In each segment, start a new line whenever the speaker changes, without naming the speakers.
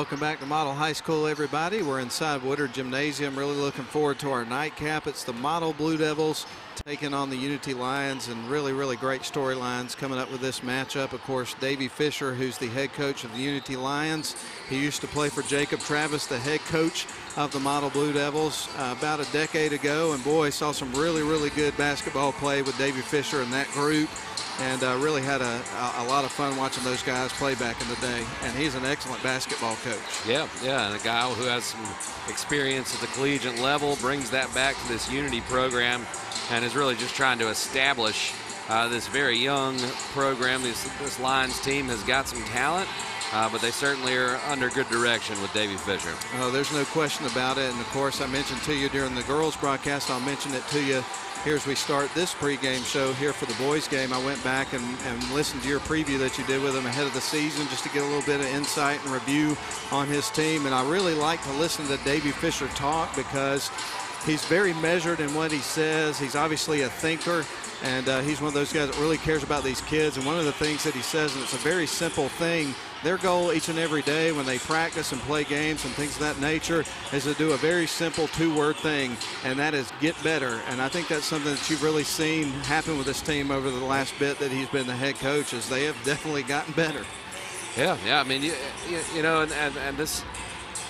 Welcome back to Model High School, everybody. We're inside Woodard Gymnasium. Really looking forward to our nightcap. It's the Model Blue Devils taking on the Unity Lions, and really, really great storylines coming up with this matchup. Of course, Davey Fisher, who's the head coach of the Unity Lions. He used to play for Jacob Travis, the head coach of the Model Blue Devils, uh, about a decade ago. And boy, saw some really, really good basketball play with Davey Fisher and that group and uh, really had a, a, lot of fun watching those guys play back in the day. And he's an excellent basketball coach.
Yeah, yeah, and a guy who has some experience at the collegiate level brings that back to this Unity program and is really just trying to establish uh, this very young program. This, this Lions team has got some talent. Uh, but they certainly are under good direction with Davey Fisher.
Oh, there's no question about it. And of course, I mentioned to you during the girls' broadcast, I'll mention it to you here as we start this pregame show here for the boys game. I went back and, and, listened to your preview that you did with him ahead of the season just to get a little bit of insight and review on his team. And I really like to listen to Davey Fisher talk because he's very measured in what he says. He's obviously a thinker, and uh, he's one of those guys that really cares about these kids. And one of the things that he says, and it's a very simple thing, their goal each and every day when they practice and play games and things of that nature is to do a very simple two-word thing, and that is get better. And I think that's something that you've really seen happen with this team over the last bit that he's been the head coach, is they have definitely gotten better.
Yeah, yeah. I mean, you, you know, and, and, and this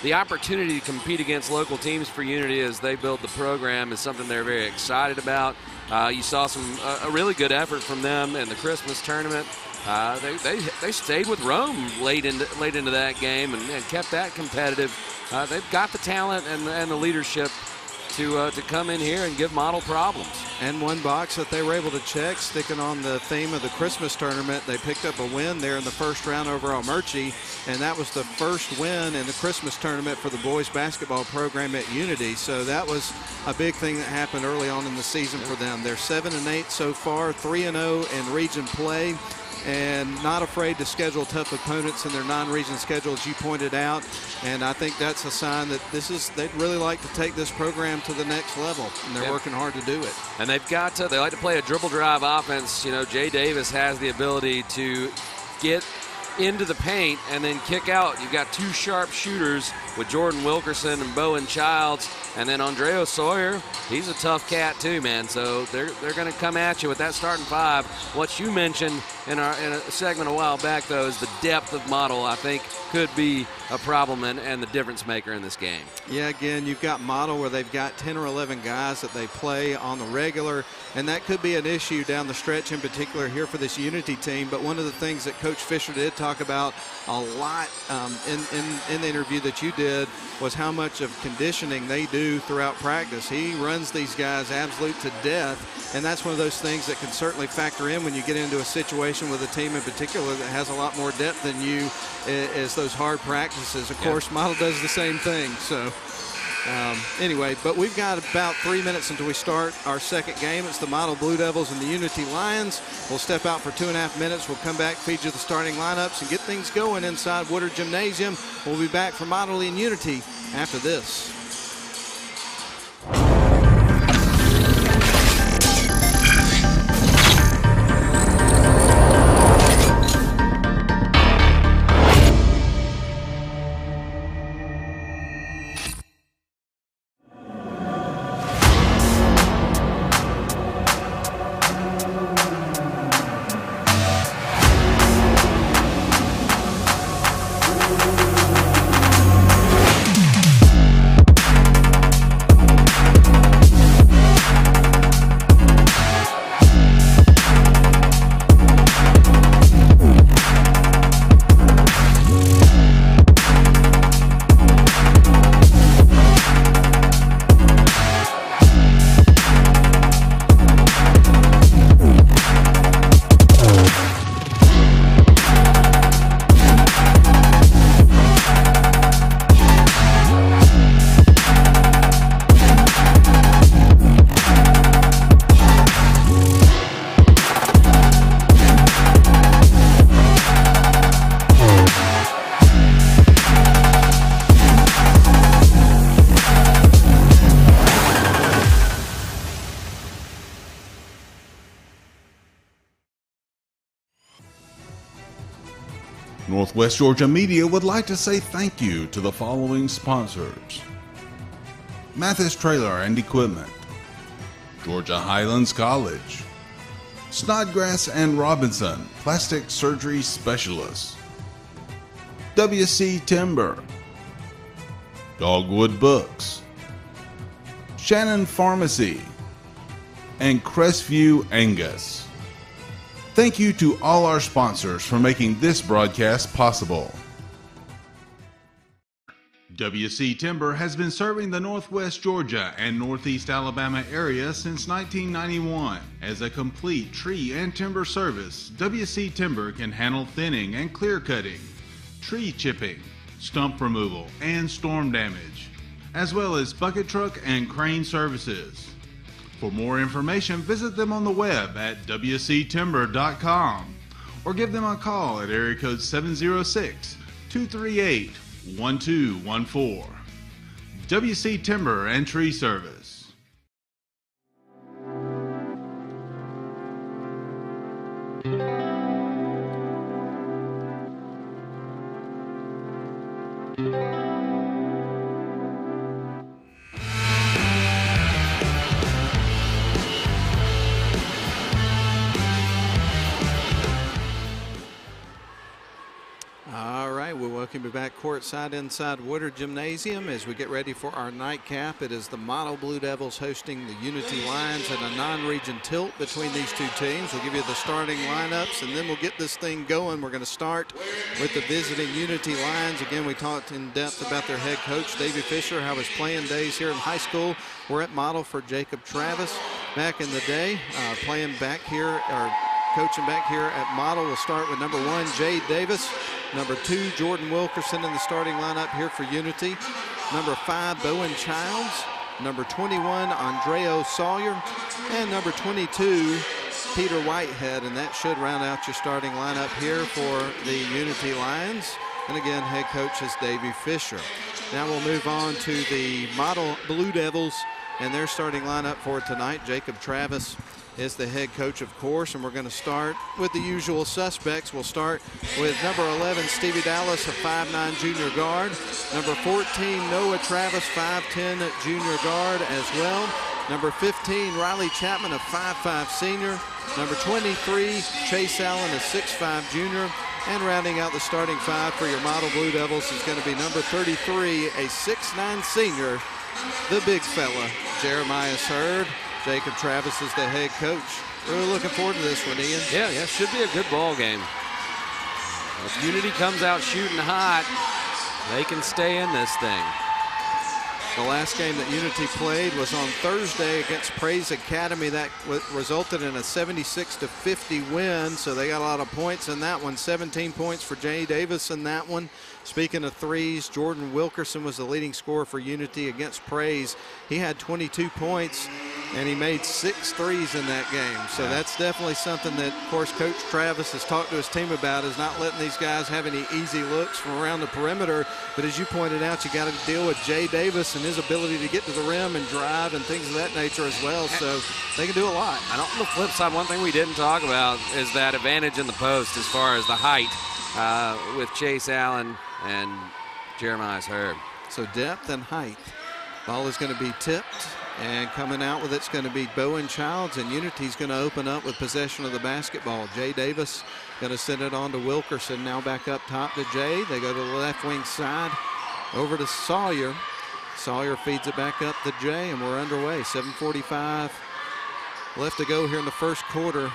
the opportunity to compete against local teams for Unity as they build the program is something they're very excited about. Uh, you saw some uh, a really good effort from them in the Christmas tournament. Uh, they, they, they stayed with Rome late into late into that game and, and kept that competitive. Uh, they've got the talent and, and the leadership to uh, to come in here and give model problems.
And one box that they were able to check, sticking on the theme of the Christmas tournament, they picked up a win there in the first round over Armuchee, and that was the first win in the Christmas tournament for the boys basketball program at Unity. So that was a big thing that happened early on in the season for them. They're seven and eight so far, three and zero oh in region play and not afraid to schedule tough opponents in their non-region schedule, as you pointed out. And I think that's a sign that this is they'd really like to take this program to the next level, and they're yep. working hard to do it.
And they've got to, they like to play a dribble drive offense. You know, Jay Davis has the ability to get into the paint and then kick out. You've got two sharp shooters with Jordan Wilkerson and Bowen Childs, and then Andreo Sawyer. He's a tough cat too, man. So they're they're going to come at you with that starting five. What you mentioned in our in a segment a while back though is the depth of model. I think could be a problem and, and the difference maker in this game.
Yeah, again, you've got model where they've got 10 or 11 guys that they play on the regular, and that could be an issue down the stretch in particular here for this Unity team. But one of the things that Coach Fisher did talk about a lot um, in, in, in the interview that you did was how much of conditioning they do throughout practice. He runs these guys absolute to death, and that's one of those things that can certainly factor in when you get into a situation with a team in particular that has a lot more depth than you is those hard practices. Of yep. course, Model does the same thing. So. Um, anyway, but we've got about three minutes until we start our second game. It's the Model Blue Devils and the Unity Lions. We'll step out for two and a half minutes. We'll come back, feed you the starting lineups, and get things going inside Woodard Gymnasium. We'll be back for Model and Unity after this.
Northwest Georgia Media would like to say thank you to the following sponsors Mathis Trailer and Equipment, Georgia Highlands College, Snodgrass and Robinson, Plastic Surgery Specialists, WC Timber, Dogwood Books, Shannon Pharmacy, and Crestview Angus. Thank you to all our sponsors for making this broadcast possible. WC Timber has been serving the Northwest Georgia and Northeast Alabama area since 1991. As a complete tree and timber service, WC Timber can handle thinning and clear cutting, tree chipping, stump removal, and storm damage, as well as bucket truck and crane services. For more information, visit them on the web at wctimber.com or give them a call at area code 706 238 1214. WC Timber and Tree Service.
All courtside inside Woodard Gymnasium as we get ready for our nightcap. It is the Model Blue Devils hosting the Unity Lions in a non-region tilt between these two teams. We'll give you the starting lineups and then we'll get this thing going. We're going to start with the visiting Unity Lions. Again, we talked in depth about their head coach, Davey Fisher, how his playing days here in high school were at Model for Jacob Travis back in the day, uh, playing back here, or coaching back here at Model. We'll start with number one, Jade Davis. Number two, Jordan Wilkerson in the starting lineup here for Unity. Number five, Bowen Childs. Number 21, Andreo Sawyer. And number 22, Peter Whitehead. And that should round out your starting lineup here for the Unity Lions. And again, head coach is Davey Fisher. Now we'll move on to the Model Blue Devils and their starting lineup for tonight. Jacob Travis is the head coach, of course, and we're going to start with the usual suspects. We'll start with number 11, Stevie Dallas, a 5'9 junior guard. Number 14, Noah Travis, 5'10 junior guard as well. Number 15, Riley Chapman, a 5'5 senior. Number 23, Chase Allen, a 6'5 junior. And rounding out the starting five for your Model Blue Devils is going to be number 33, a 6'9 senior, the big fella, Jeremiah Hurd. Jacob Travis is the head coach. Really looking forward to this one, Ian.
Yeah, yeah, should be a good ball game. If Unity comes out shooting hot, they can stay in this thing.
The last game that Unity played was on Thursday against Praise Academy. That resulted in a 76 to 50 win, so they got a lot of points in that one. 17 points for Jay Davis in that one. Speaking of threes, Jordan Wilkerson was the leading scorer for Unity against Praise. He had 22 points and he made six threes in that game. So that's definitely something that, of course, Coach Travis has talked to his team about is not letting these guys have any easy looks from around the perimeter. But as you pointed out, you got to deal with Jay Davis and his ability to get to the rim and drive and things of that nature as well. So they can do a lot.
And on the flip side, one thing we didn't talk about is that advantage in the post as far as the height uh, with Chase Allen and Jeremiah's Hurd.
So depth and height. Ball is going to be tipped. And coming out with it's going to be Bowen Childs, and Unity's going to open up with possession of the basketball. Jay Davis going to send it on to Wilkerson. Now back up top to Jay. They go to the left wing side over to Sawyer. Sawyer feeds it back up to Jay, and we're underway. 7:45 left to go here in the first quarter.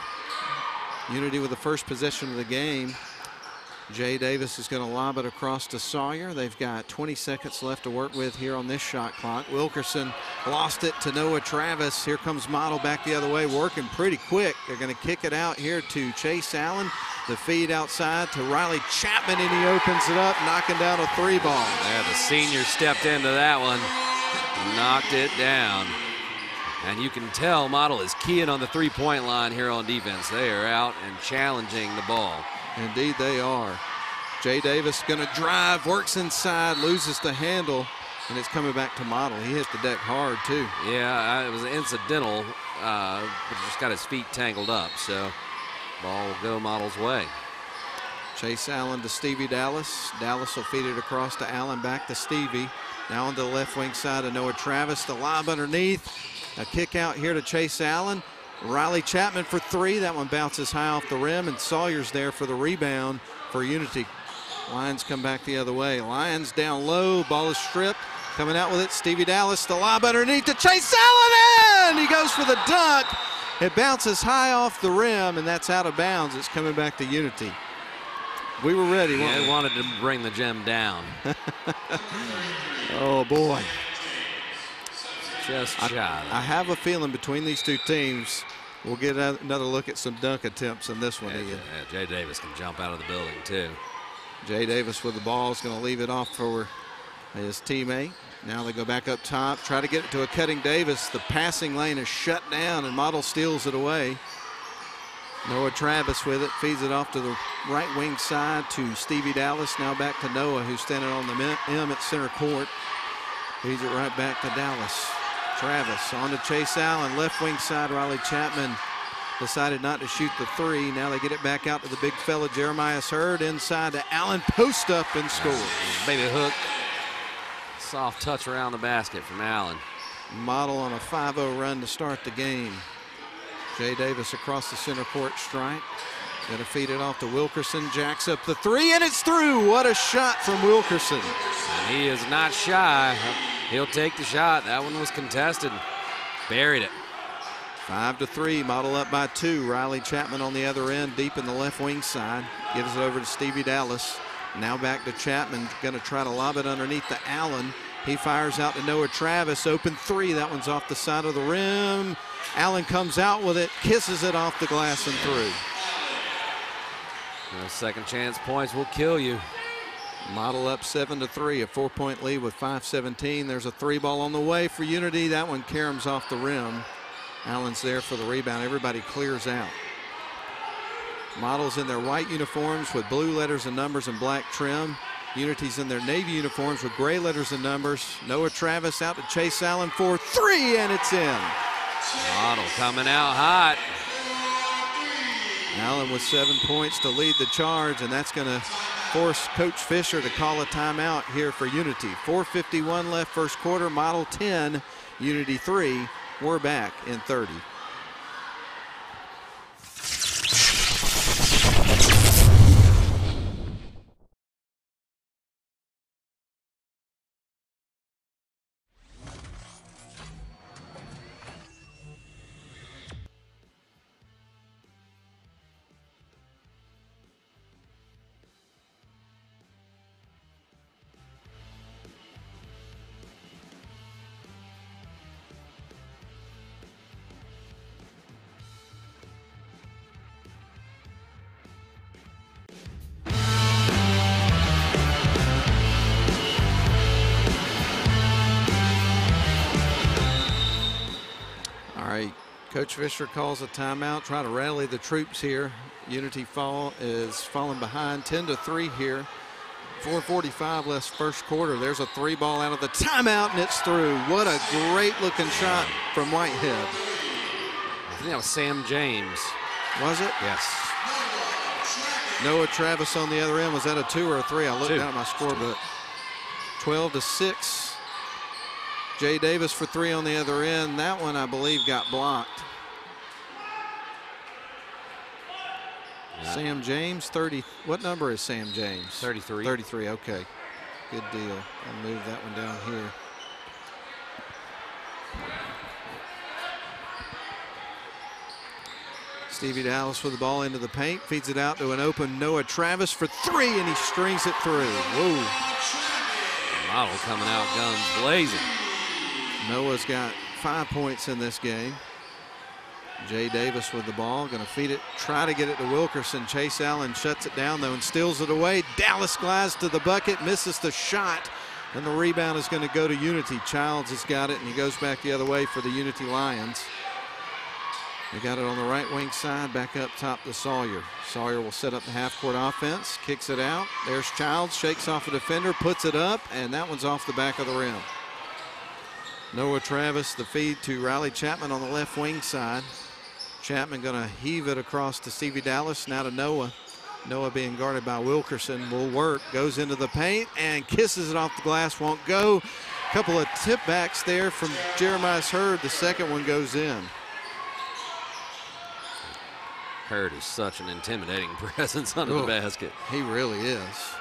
Unity with the first possession of the game. Jay Davis is going to lob it across to Sawyer. They've got 20 seconds left to work with here on this shot clock. Wilkerson lost it to Noah Travis. Here comes Model back the other way, working pretty quick. They're going to kick it out here to Chase Allen. The feed outside to Riley Chapman, and he opens it up, knocking down a three ball.
Yeah, the senior stepped into that one, knocked it down. And you can tell Model is keying on the three-point line here on defense. They are out and challenging the ball.
Indeed, they are. Jay Davis going to drive, works inside, loses the handle, and it's coming back to Model. He hit the deck hard, too.
Yeah, it was incidental, uh, but just got his feet tangled up. So ball will go Model's way.
Chase Allen to Stevie Dallas. Dallas will feed it across to Allen, back to Stevie. Now on the left wing side of Noah Travis. The lob underneath. A kick out here to Chase Allen. Riley Chapman for three. That one bounces high off the rim, and Sawyer's there for the rebound for Unity. Lions come back the other way. Lions down low. Ball is stripped. Coming out with it, Stevie Dallas. The lob underneath to Chase Allen, and he goes for the dunk. It bounces high off the rim, and that's out of bounds. It's coming back to Unity. We were ready.
Yeah,
we?
wanted to bring the gem down.
oh boy.
Just
I. I have a feeling between these two teams, we'll get another look at some dunk attempts in this one.
yeah,
Ian.
yeah, Jay Davis can jump out of the building too.
Jay Davis with the ball is going to leave it off for his teammate. Now they go back up top, try to get it to a cutting Davis. The passing lane is shut down, and Model steals it away. Noah Travis with it, feeds it off to the right wing side to Stevie Dallas. Now back to Noah, who's standing on the M at center court. Feeds it right back to Dallas. Travis on to Chase Allen, left wing side. Riley Chapman decided not to shoot the three. Now they get it back out to the big fella, Jeremiah Hurd, inside to Allen, post up and score.
Baby hook. Soft touch around the basket from Allen.
Model on a 5-0 run to start the game. Jay Davis across the center court strike. To feed it off to Wilkerson. Jacks up the three, and it's through. What a shot from Wilkerson.
And he is not shy. He'll take the shot. That one was contested. Buried it.
Five to three, model up by two. Riley Chapman on the other end, deep in the left wing side. Gives it over to Stevie Dallas. Now back to Chapman, going to try to lob it underneath the Allen. He fires out to Noah Travis, open three. That one's off the side of the rim. Allen comes out with it, kisses it off the glass and through.
Those second chance points will kill you.
Model up seven to three, a four-point lead with 5:17. There's a three ball on the way for Unity. That one caroms off the rim. Allen's there for the rebound. Everybody clears out. Models in their white uniforms with blue letters and numbers and black trim. Unity's in their navy uniforms with gray letters and numbers. Noah Travis out to Chase Allen for three, and it's in.
Model coming out hot.
Allen with seven points to lead the charge, and that's going to force Coach Fisher to call a timeout here for Unity. 4.51 left first quarter, Model 10, Unity 3. We're back in 30. Coach Fisher calls a timeout, trying to rally the troops here. Unity fall is falling behind 10 to 3 here. 445 left first quarter. There's a three ball out of the timeout and it's through. What a great looking shot from Whitehead.
I think that was Sam James.
Was it?
Yes.
Noah Travis on the other end. Was that a two or a three? I looked
Two.
down at my scorebook. 12 to 6. Jay Davis for three on the other end. That one, I believe, got blocked.
Yeah.
Sam James, 30. What number is Sam James?
33.
33, okay. Good deal. I'll move that one down here. Stevie Dallas with the ball into the paint, feeds it out to an open Noah Travis for three, and he strings it through. Whoa.
Model coming out guns blazing.
Noah's got five points in this game. Jay Davis with the ball, going to feed it, try to get it to Wilkerson. Chase Allen shuts it down though and steals it away. Dallas glides to the bucket, misses the shot, and the rebound is going to go to Unity. Childs has got it, and he goes back the other way for the Unity Lions. They got it on the right wing side, back up top to Sawyer. Sawyer will set up the half court offense, kicks it out. There's Childs, shakes off a defender, puts it up, and that one's off the back of the rim. Noah Travis, the feed to Riley Chapman on the left wing side. Chapman going to heave it across to Stevie Dallas, now to Noah. Noah being guarded by Wilkerson will work, goes into the paint and kisses it off the glass, won't go. Couple of tip backs there from Jeremiah Hurd. The second one goes in.
Hurd is such an intimidating presence under
Oh.
the basket.
He really is.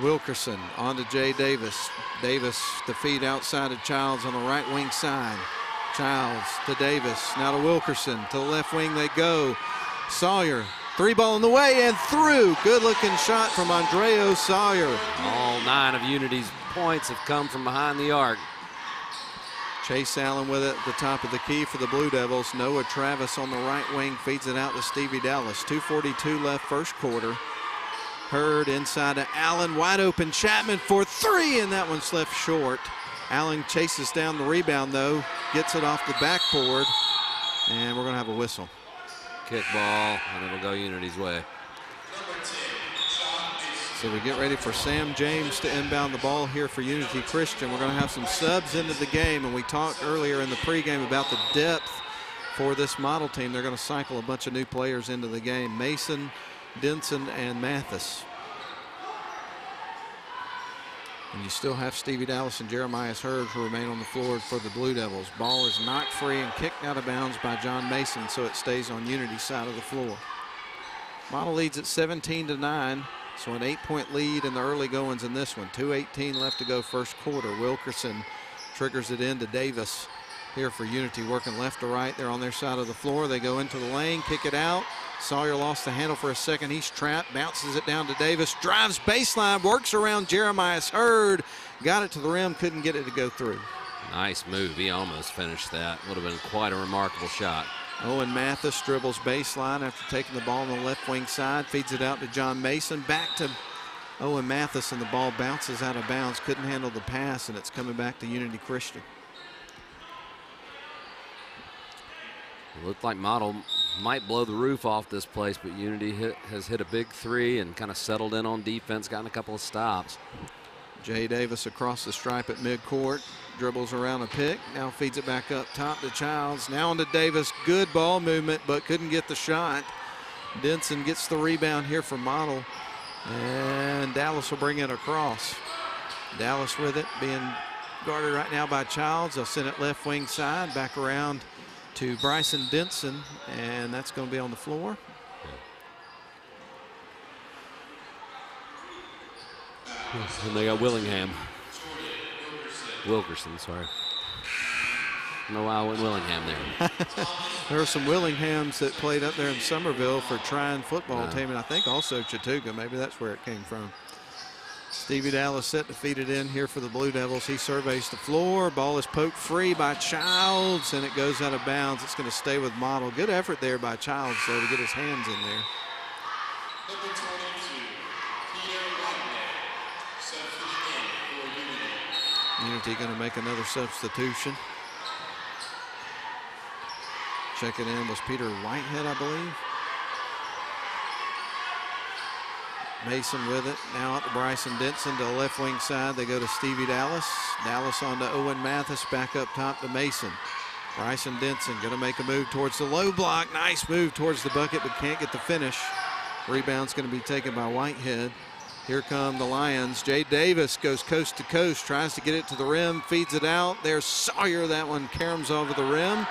Wilkerson on to Jay Davis. Davis the feed outside of Childs on the right wing side. Childs to Davis. Now to Wilkerson. To the left wing they go. Sawyer. Three ball in the way and through. Good looking shot from Andreo Sawyer.
All nine of Unity's points have come from behind the arc.
Chase Allen with it at the top of the key for the Blue Devils. Noah Travis on the right wing feeds it out to Stevie Dallas. 2.42 left first quarter. Hurd inside to Allen. Wide open Chapman for three, and that one's left short. Allen chases down the rebound, though, gets it off the backboard, and we're going to have a whistle.
Kick ball, and it'll go Unity's way.
So we get ready for Sam James to inbound the ball here for Unity Christian. We're going to have some subs into the game, and we talked earlier in the pregame about the depth for this model team. They're going to cycle a bunch of new players into the game. Mason, Denson, and Mathis. And you still have Stevie Dallas and Jeremiah Hurd who remain on the floor for the Blue Devils. Ball is knocked free and kicked out of bounds by John Mason, so it stays on Unity's side of the floor. Model leads at 17 to 9. So an eight-point lead in the early goings in this one. 2.18 left to go first quarter. Wilkerson triggers it into Davis here for Unity, working left to right. They're on their side of the floor. They go into the lane, kick it out. Sawyer lost the handle for a second. He's trapped, bounces it down to Davis, drives baseline, works around Jeremiah's Hurd. Got it to the rim, couldn't get it to go through.
Nice move. He almost finished that. Would have been quite a remarkable shot.
Owen Mathis dribbles baseline after taking the ball on the left wing side, feeds it out to John Mason, back to Owen Mathis, and the ball bounces out of bounds. Couldn't handle the pass, and it's coming back to Unity Christian.
It looked like Model might blow the roof off this place, but Unity hit, has hit a big three and kind of settled in on defense, gotten a couple of stops.
Jay Davis across the stripe at midcourt, dribbles around a pick, now feeds it back up top to Childs. Now on to Davis, good ball movement, but couldn't get the shot. Denson gets the rebound here for Model, and Dallas will bring it across. Dallas with it, being guarded right now by Childs. They'll send it left wing side, back around to Bryson Denson, and that's going to be on the floor.
And they got Willingham. Wilkerson, sorry. No, I went Willingham there.
There are some Willinghams that played up there in Summerville for Trion football
Yeah.
team, and I think also Chattooga. Maybe that's where it came from. Stevie Dallas set to feed it in here for the Blue Devils. He surveys the floor. Ball is poked free by Childs, and it goes out of bounds. It's going to stay with Model. Good effort there by Childs, though, to get his hands in there.
Number 22, Peter Wagner, substitute for Unity.
Unity going to make another substitution. Checking in was Peter Whitehead, I believe. Mason with it. Now out to Bryson Denson to the left wing side. They go to Stevie Dallas. Dallas on to Owen Mathis. Back up top to Mason. Bryson Denson going to make a move towards the low block. Nice move towards the bucket, but can't get the finish. Rebound's going to be taken by Whitehead. Here come the Lions. Jay Davis goes coast to coast, tries to get it to the rim, feeds it out. There's Sawyer. That one caroms over the rim.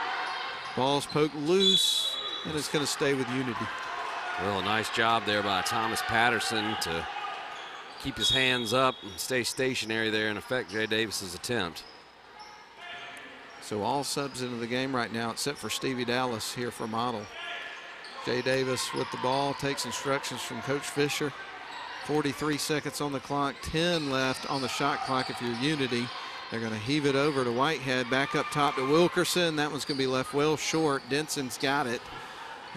Ball's poked loose, and it's going to stay with Unity.
Well, a nice job there by Thomas Patterson to keep his hands up and stay stationary there and affect Jay Davis's attempt.
So all subs into the game right now, except for Stevie Dallas here for Model. Jay Davis with the ball takes instructions from Coach Fisher. 43 seconds on the clock, 10 left on the shot clock if you're Unity. They're going to heave it over to Whitehead, back up top to Wilkerson. That one's going to be left well short. Denson's got it.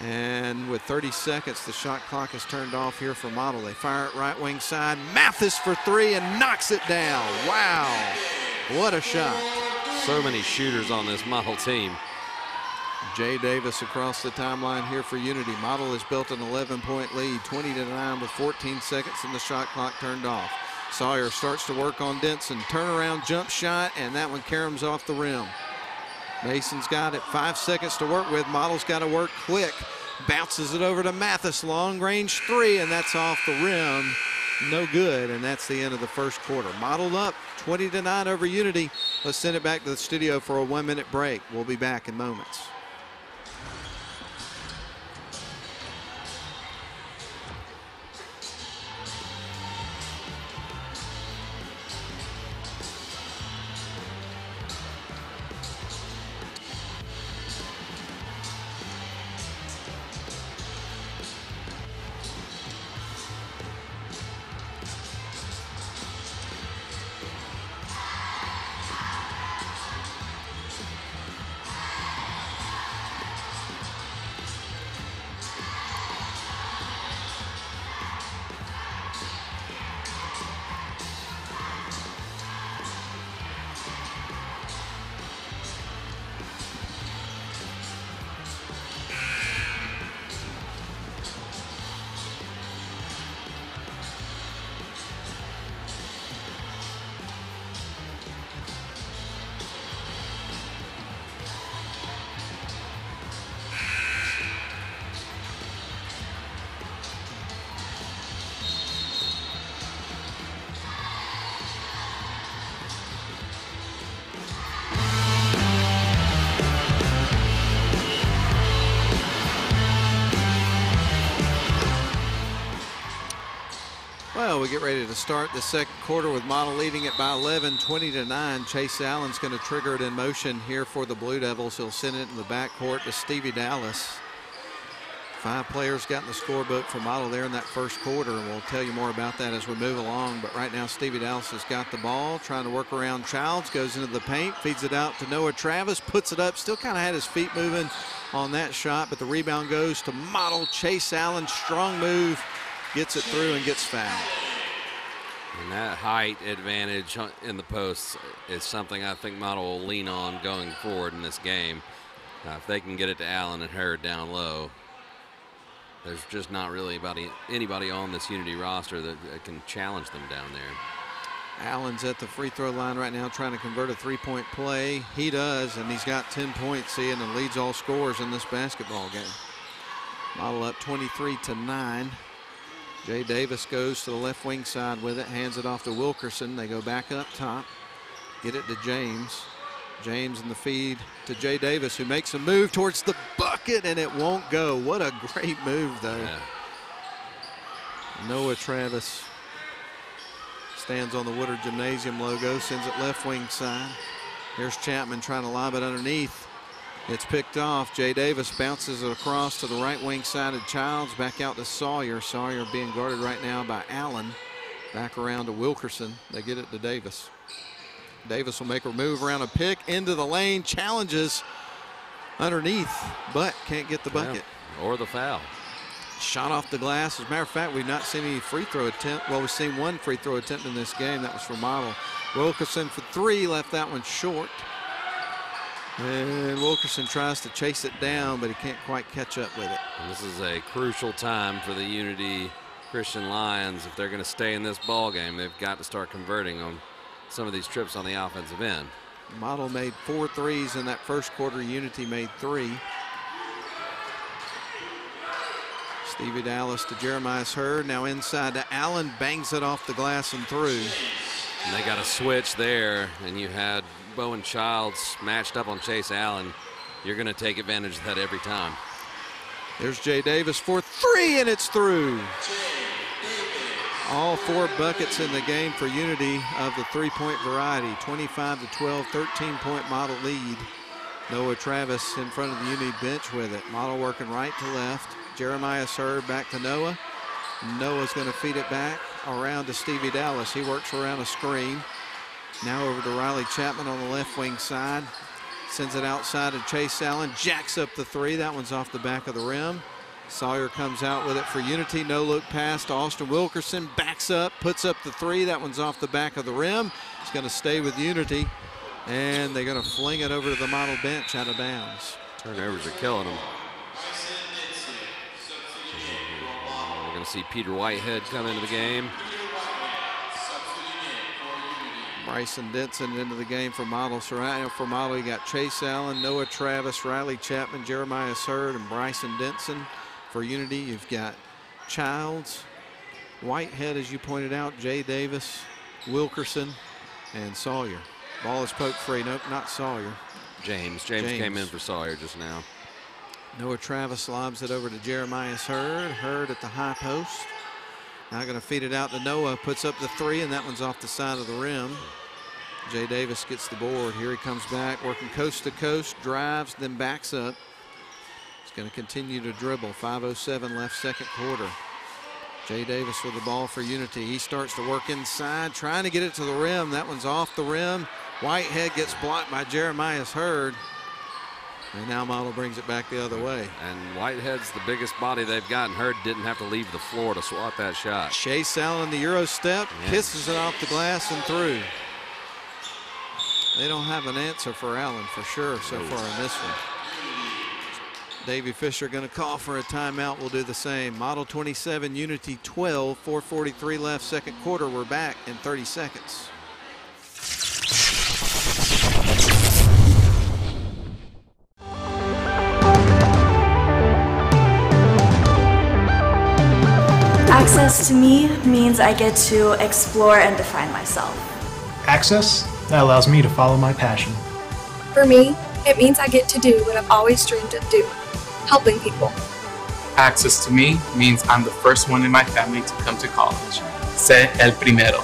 And with 30 seconds, the shot clock is turned off here for Model. They fire it right wing side. Mathis for three and knocks it down. Wow. What a shot.
So many shooters on this model team.
Jay Davis across the timeline here for Unity. Model has built an 11 point lead, 20 to 9 with 14 seconds and the shot clock turned off. Sawyer starts to work on Denson. Turnaround jump shot, and that one caroms off the rim. Mason's got it. Five seconds to work with. Model's got to work quick. bounces it over to Mathis, long range three, and that's off the rim. No good, and that's the end of the first quarter. Modeled up 20 to 9 over Unity. Let's send it back to the studio for a one minute break. We'll be back in moments. We get ready to start the second quarter with Model leading it by 11, 20 to 9. Chase Allen's going to trigger it in motion here for the Blue Devils. He'll send it in the backcourt to Stevie Dallas. Five players got in the scorebook for Model there in that first quarter, and we'll tell you more about that as we move along. But right now, Stevie Dallas has got the ball, trying to work around Childs, goes into the paint, feeds it out to Noah Travis, puts it up, still kind of had his feet moving on that shot, but the rebound goes to Model Chase Allen. Strong move, gets it through and gets fouled.
And that height advantage in the posts is something I think Model will lean on going forward in this game. Uh, if they can get it to Allen and Hurd down low, there's just not really anybody, anybody on this Unity roster that, that can challenge them down there.
Allen's at the free throw line right now trying to convert a three-point play. He does, and he's got 10 points, seeing and leads all scorers in this basketball game. Model up 23 to 9. Jay Davis goes to the left wing side with it, hands it off to Wilkerson. They go back up top, get it to James. James in the feed to Jay Davis, who makes a move towards the bucket, and it won't go. What a great move, though.
Yeah.
Noah Travis stands on the Woodard Gymnasium logo, sends it left wing side. Here's Chapman trying to lob it underneath. It's picked off. Jay Davis bounces it across to the right wing side of Childs. Back out to Sawyer. Sawyer being guarded right now by Allen. Back around to Wilkerson. They get it to Davis. Davis will make a move around a pick into the lane. Challenges underneath, but can't get the bucket.
Yeah. Or the foul.
Shot off the glass. As a matter of fact, we've not seen any free throw attempt. Well, we've seen one free throw attempt in this game. That was for Model. Wilkerson for three, left that one short. And Wilkerson tries to chase it down, but he can't quite catch up with it.
And this is a crucial time for the Unity Christian Lions. If they're going to stay in this ball game, they've got to start converting on some of these trips on the offensive end.
Model made four threes in that first quarter. Unity made three. Stevie Dallas to Jeremiah Hurd. Now inside to Allen. Bangs it off the glass and through.
And they got a switch there, and you had Bowen Childs matched up on Chase Allen. You're going to take advantage of that every time.
There's Jay Davis for three, and it's through. All four buckets in the game for Unity of the three-point variety. 25 to 12, 13-point model lead. Noah Travis in front of the Unity bench with it. Model working right to left. Jeremiah Hurd back to Noah. Noah's going to feed it back around to Stevie Dallas. He works around a screen. Now over to Riley Chapman on the left wing side. Sends it outside to Chase Allen. Jacks up the three. That one's off the back of the rim. Sawyer comes out with it for Unity. No look pass to Austin Wilkerson. Backs up, puts up the three. That one's off the back of the rim. It's going to stay with Unity. And they're going to fling it over to the model bench out of bounds.
Turnovers are killing them. We're going to see Peter Whitehead come into the game.
Bryson Denson into the game for Model. Now for Model, you got Chase Allen, Noah Travis, Riley Chapman, Jeremiah Hurd, and Bryson Denson. For Unity, you've got Childs, Whitehead, as you pointed out, Jay Davis, Wilkerson, and Sawyer. Ball is poked free. Nope, not Sawyer.
James. James. came in for Sawyer just now.
Noah Travis lobs it over to Jeremiah Hurd. Hurd at the high post. Now going to feed it out to Noah. Puts up the three, and that one's off the side of the rim. Jay Davis gets the board. Here he comes back, working coast to coast, drives, then backs up. He's going to continue to dribble. 5.07 left, second quarter. Jay Davis with the ball for Unity. He starts to work inside, trying to get it to the rim. That one's off the rim. Whitehead gets blocked by Jeremiah's Hurd. And now Model brings it back the other way.
And Whitehead's the biggest body they've got, and Hurd didn't have to leave the floor to swat that shot.
Chase Allen, the Euro step,
Yeah.
kisses it off the glass and through. They don't have an answer for Allen for sure so far in this one. Davey Fisher going to call for a timeout. We'll do the same. Model 27, Unity 12, 443 left, second quarter. We're back in 30 seconds.
Access to me means I get to explore and define myself.
Access that allows me to follow my passion.
For me, it means I get to do what I've always dreamed of doing helping people.
Access to me means I'm the first one in my family to come to college. Sé el primero.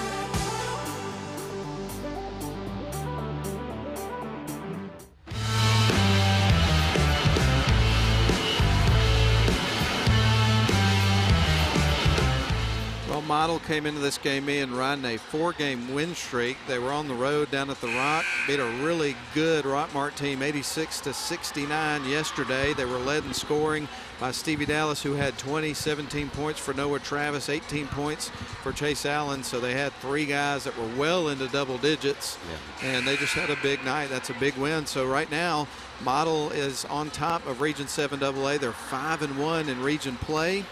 Model came into this game in riding a four-game win streak. They were on the road down at the Rock, beat a really good Rockmart team, 86 to 69 yesterday. They were led in scoring by Stevie Dallas, who had 20, 17 points for Noah Travis, 18 points for Chase Allen. So they had three guys that were well into double digits, and they just had a big night. That's a big win. So right now, Model is on top of Region 7 AA. They're five and one in region play.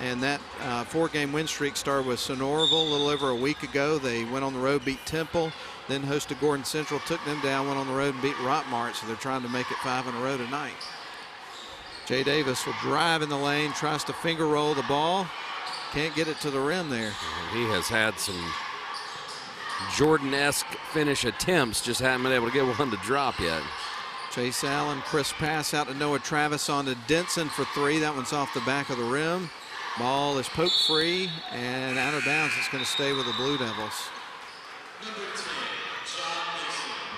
And that uh, four-game win streak started with Sonoraville a little over a week ago. They went on the road, beat Temple, then hosted Gordon Central, took them down, went on the road and beat Rockmart. So they're trying to make it five in a row tonight. Jay Davis will drive in the lane, tries to finger roll the ball, can't get it to the rim there.
He has had some Jordan-esque finish attempts, just haven't been able to get one to drop yet.
Chase Allen, crisp pass out to Noah Travis on to Denson for three. That one's off the back of the rim. Ball is poked free and out of bounds. It's going to stay with the Blue Devils.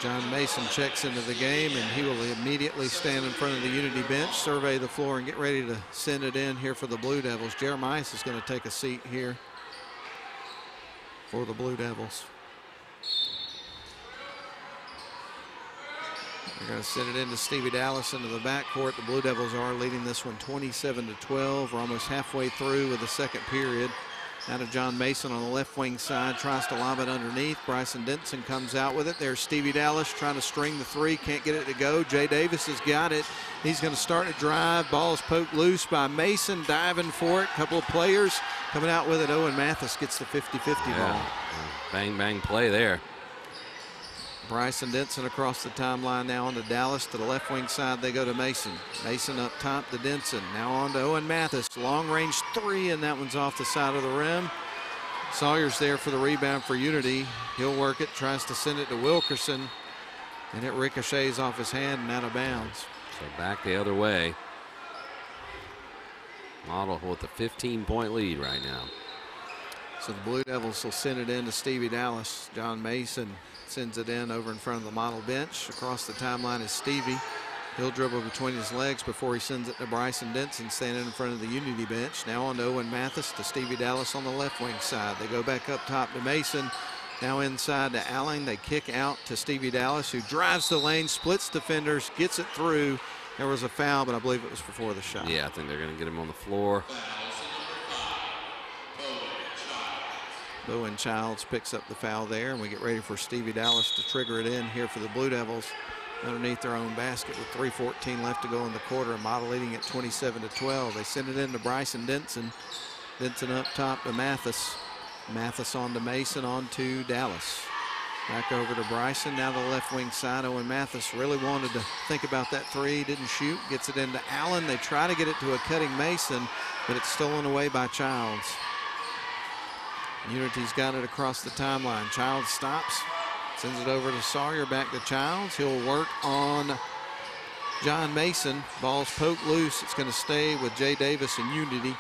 John Mason checks into the game and he will immediately stand in front of the Unity bench, survey the floor, and get ready to send it in here for the Blue Devils. Jeremiah is going to take a seat here for the Blue Devils. They're going to send it into Stevie Dallas into the backcourt. The Blue Devils are leading this one 27 to 12. We're almost halfway through with the second period. Now to John Mason on the left wing side, tries to lob it underneath. Bryson Denson comes out with it. There's Stevie Dallas trying to string the three, can't get it to go. Jay Davis has got it. He's going to start a drive. Ball is poked loose by Mason, diving for it. Couple of players coming out with it. Owen Mathis gets the 50 50 ball.
Bang, bang play there.
Bryson Denson across the timeline now onto Dallas. To the left wing side, they go to Mason. Mason up top to Denson. Now on to Owen Mathis. Long range three, and that one's off the side of the rim. Sawyer's there for the rebound for Unity. He'll work it, tries to send it to Wilkerson, and it ricochets off his hand and out of bounds.
So back the other way. Model with a 15 point lead right now.
So the Blue Devils will send it in to Stevie Dallas. John Mason sends it in over in front of the model bench. Across the timeline is Stevie. He'll dribble between his legs before he sends it to Bryson Denson standing in front of the Unity bench. Now on to Owen Mathis to Stevie Dallas on the left wing side. They go back up top to Mason. Now inside to Allen. They kick out to Stevie Dallas who drives the lane, splits defenders, gets it through. There was a foul, but I believe it was before the shot.
Yeah, I think they're going to get him on the floor.
Bowen Childs picks up the foul there, and we get ready for Stevie Dallas to trigger it in here for the Blue Devils underneath their own basket with 3.14 left to go in the quarter. Model leading at 27 to 12. They send it in to Bryson Denson. Denson up top to Mathis. Mathis on to Mason on to Dallas. Back over to Bryson. Now the left wing side. Owen Mathis really wanted to think about that three. Didn't shoot. Gets it into Allen. They try to get it to a cutting Mason, but it's stolen away by Childs. Unity's got it across the timeline. Childs stops. Sends it over to Sawyer. Back to Childs. He'll work on John Mason. Ball's poked loose. It's going to stay with Jay Davis and Unity.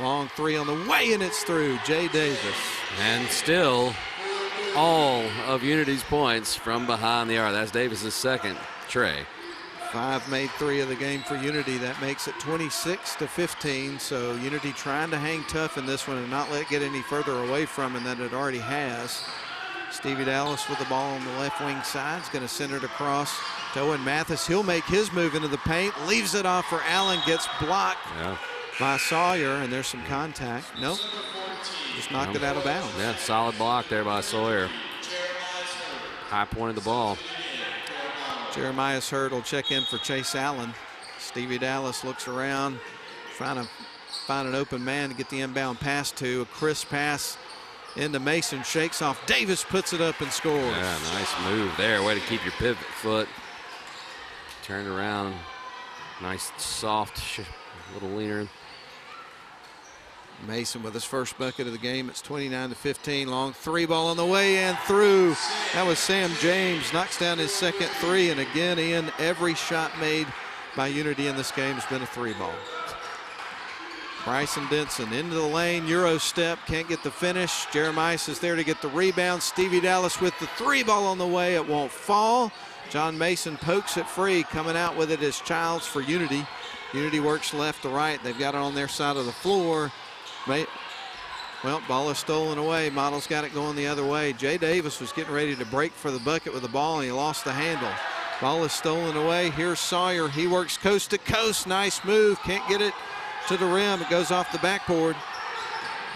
Long three on the way, and it's through. Jay Davis.
And still all of Unity's points from behind the arc. That's Davis's second tray.
Five made three of the game for Unity. That makes it 26 to 15. So Unity trying to hang tough in this one and not let it get any further away from him than it already has. Stevie Dallas with the ball on the left wing side is going to send it across to Owen Mathis. He'll make his move into the paint, leaves it off for Allen, gets blocked
Yeah.
by Sawyer, and there's some contact. Nope, just knocked it out of bounds.
Yeah, solid block there by Sawyer. High point of the ball.
Jeremiah Hurd will check in for Chase Allen. Stevie Dallas looks around, trying to find an open man to get the inbound pass to. A crisp pass into Mason, shakes off. Davis puts it up and scores.
Yeah, nice move there. Way to keep your pivot foot. Turned around. Nice, soft, little leaner.
Mason with his first bucket of the game. It's 29 to 15. Long three ball on the way and through. That was Sam James. Knocks down his second three. And again, in every shot made by Unity in this game has been a three ball. Bryson Denson into the lane, Euro step, can't get the finish. Jeremiah is there to get the rebound. Stevie Dallas with the three ball on the way, it won't fall. John Mason pokes it free, coming out with it is Childs for Unity. Unity works left to right, they've got it on their side of the floor. Ma- Well, ball is stolen away. Model's got it going the other way. Jay Davis was getting ready to break for the bucket with the ball, and he lost the handle. Ball is stolen away. Here's Sawyer. He works coast to coast. Nice move. Can't get it to the rim. It goes off the backboard.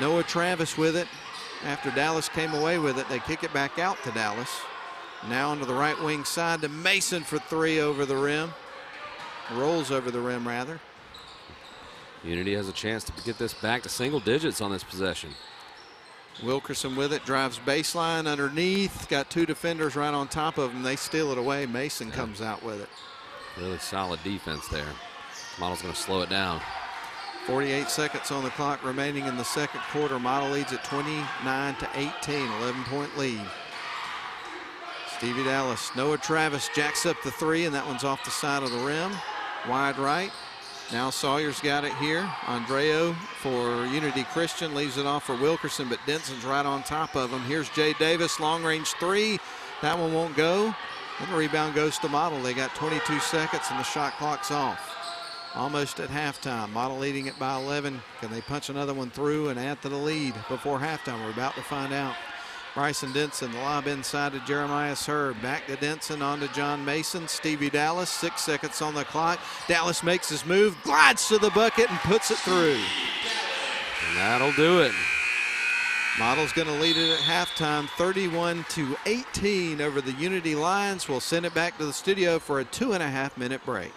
Noah Travis with it. After Dallas came away with it, they kick it back out to Dallas. Now onto the right wing side to Mason for three over the rim. Rolls over the rim, rather.
Unity has a chance to get this back to single digits on this possession.
Wilkerson with it, drives baseline underneath, got two defenders right on top of him. They steal it away. Mason comes out with it.
Really solid defense there. Model's going to slow it down.
48 seconds on the clock remaining in the second quarter. Model leads at 29 to 18, 11 point lead. Stevie Dallas, Noah Travis jacks up the three, and that one's off the side of the rim. Wide right. Now Sawyer's got it here. Andreo for Unity Christian leaves it off for Wilkerson, but Denson's right on top of him. Here's Jay Davis, long range three. That one won't go. And the rebound goes to Model. They got 22 seconds, and the shot clock's off. Almost at halftime. Model leading it by 11. Can they punch another one through and add to the lead before halftime? We're about to find out. Bryson Denson, the lob inside to Jeremiah Hurd. Back to Denson, on to John Mason. Stevie Dallas, six seconds on the clock. Dallas makes his move, glides to the bucket, and puts it through.
And that'll do it.
Model's going to lead it at halftime, 31 to 18 over the Unity Lions. We'll send it back to the studio for a two and a half minute break.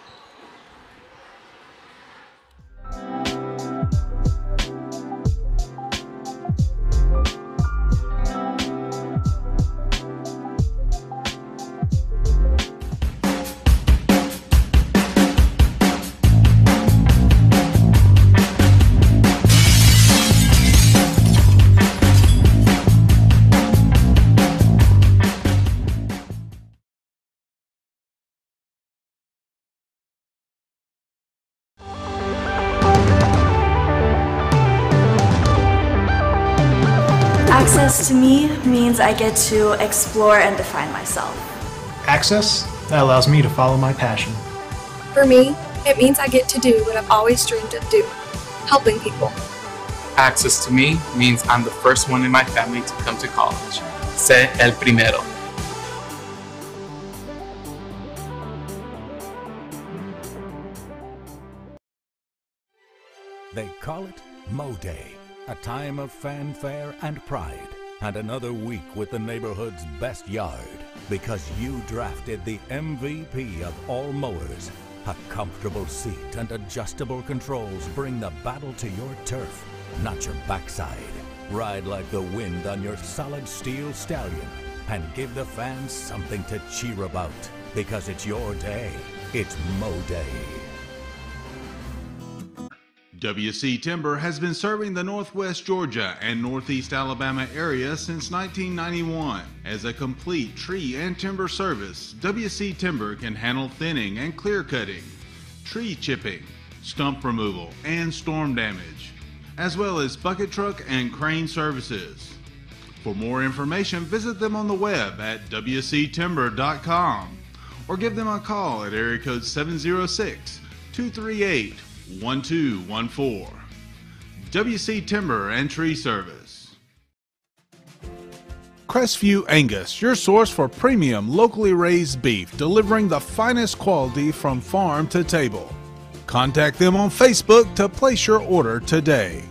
I get to explore and define myself.
Access? That allows me to follow my passion.
For me, it means I get to do what I've always dreamed of doing helping people.
Access to me means I'm the first one in my family to come to college. Sé el primero.
They call it Mo Day, a time of fanfare and pride, and another week with the neighborhood's best yard because you drafted the MVP of all mowers. A comfortable seat and adjustable controls bring the battle to your turf, not your backside. Ride like the wind on your solid steel stallion and give the fans something to cheer about because it's your day. It's Mo Day.
WC Timber has been serving the Northwest Georgia and Northeast Alabama area since 1991. As a complete tree and timber service, WC Timber can handle thinning and clear cutting, tree chipping, stump removal, and storm damage, as well as bucket truck and crane services. For more information, visit them on the web at wctimber.com or give them a call at area code 706 238 1214. WC Timber and Tree Service.
Crestview Angus, your source for premium locally raised beef, delivering the finest quality from farm to table. Contact them on Facebook to place your order today.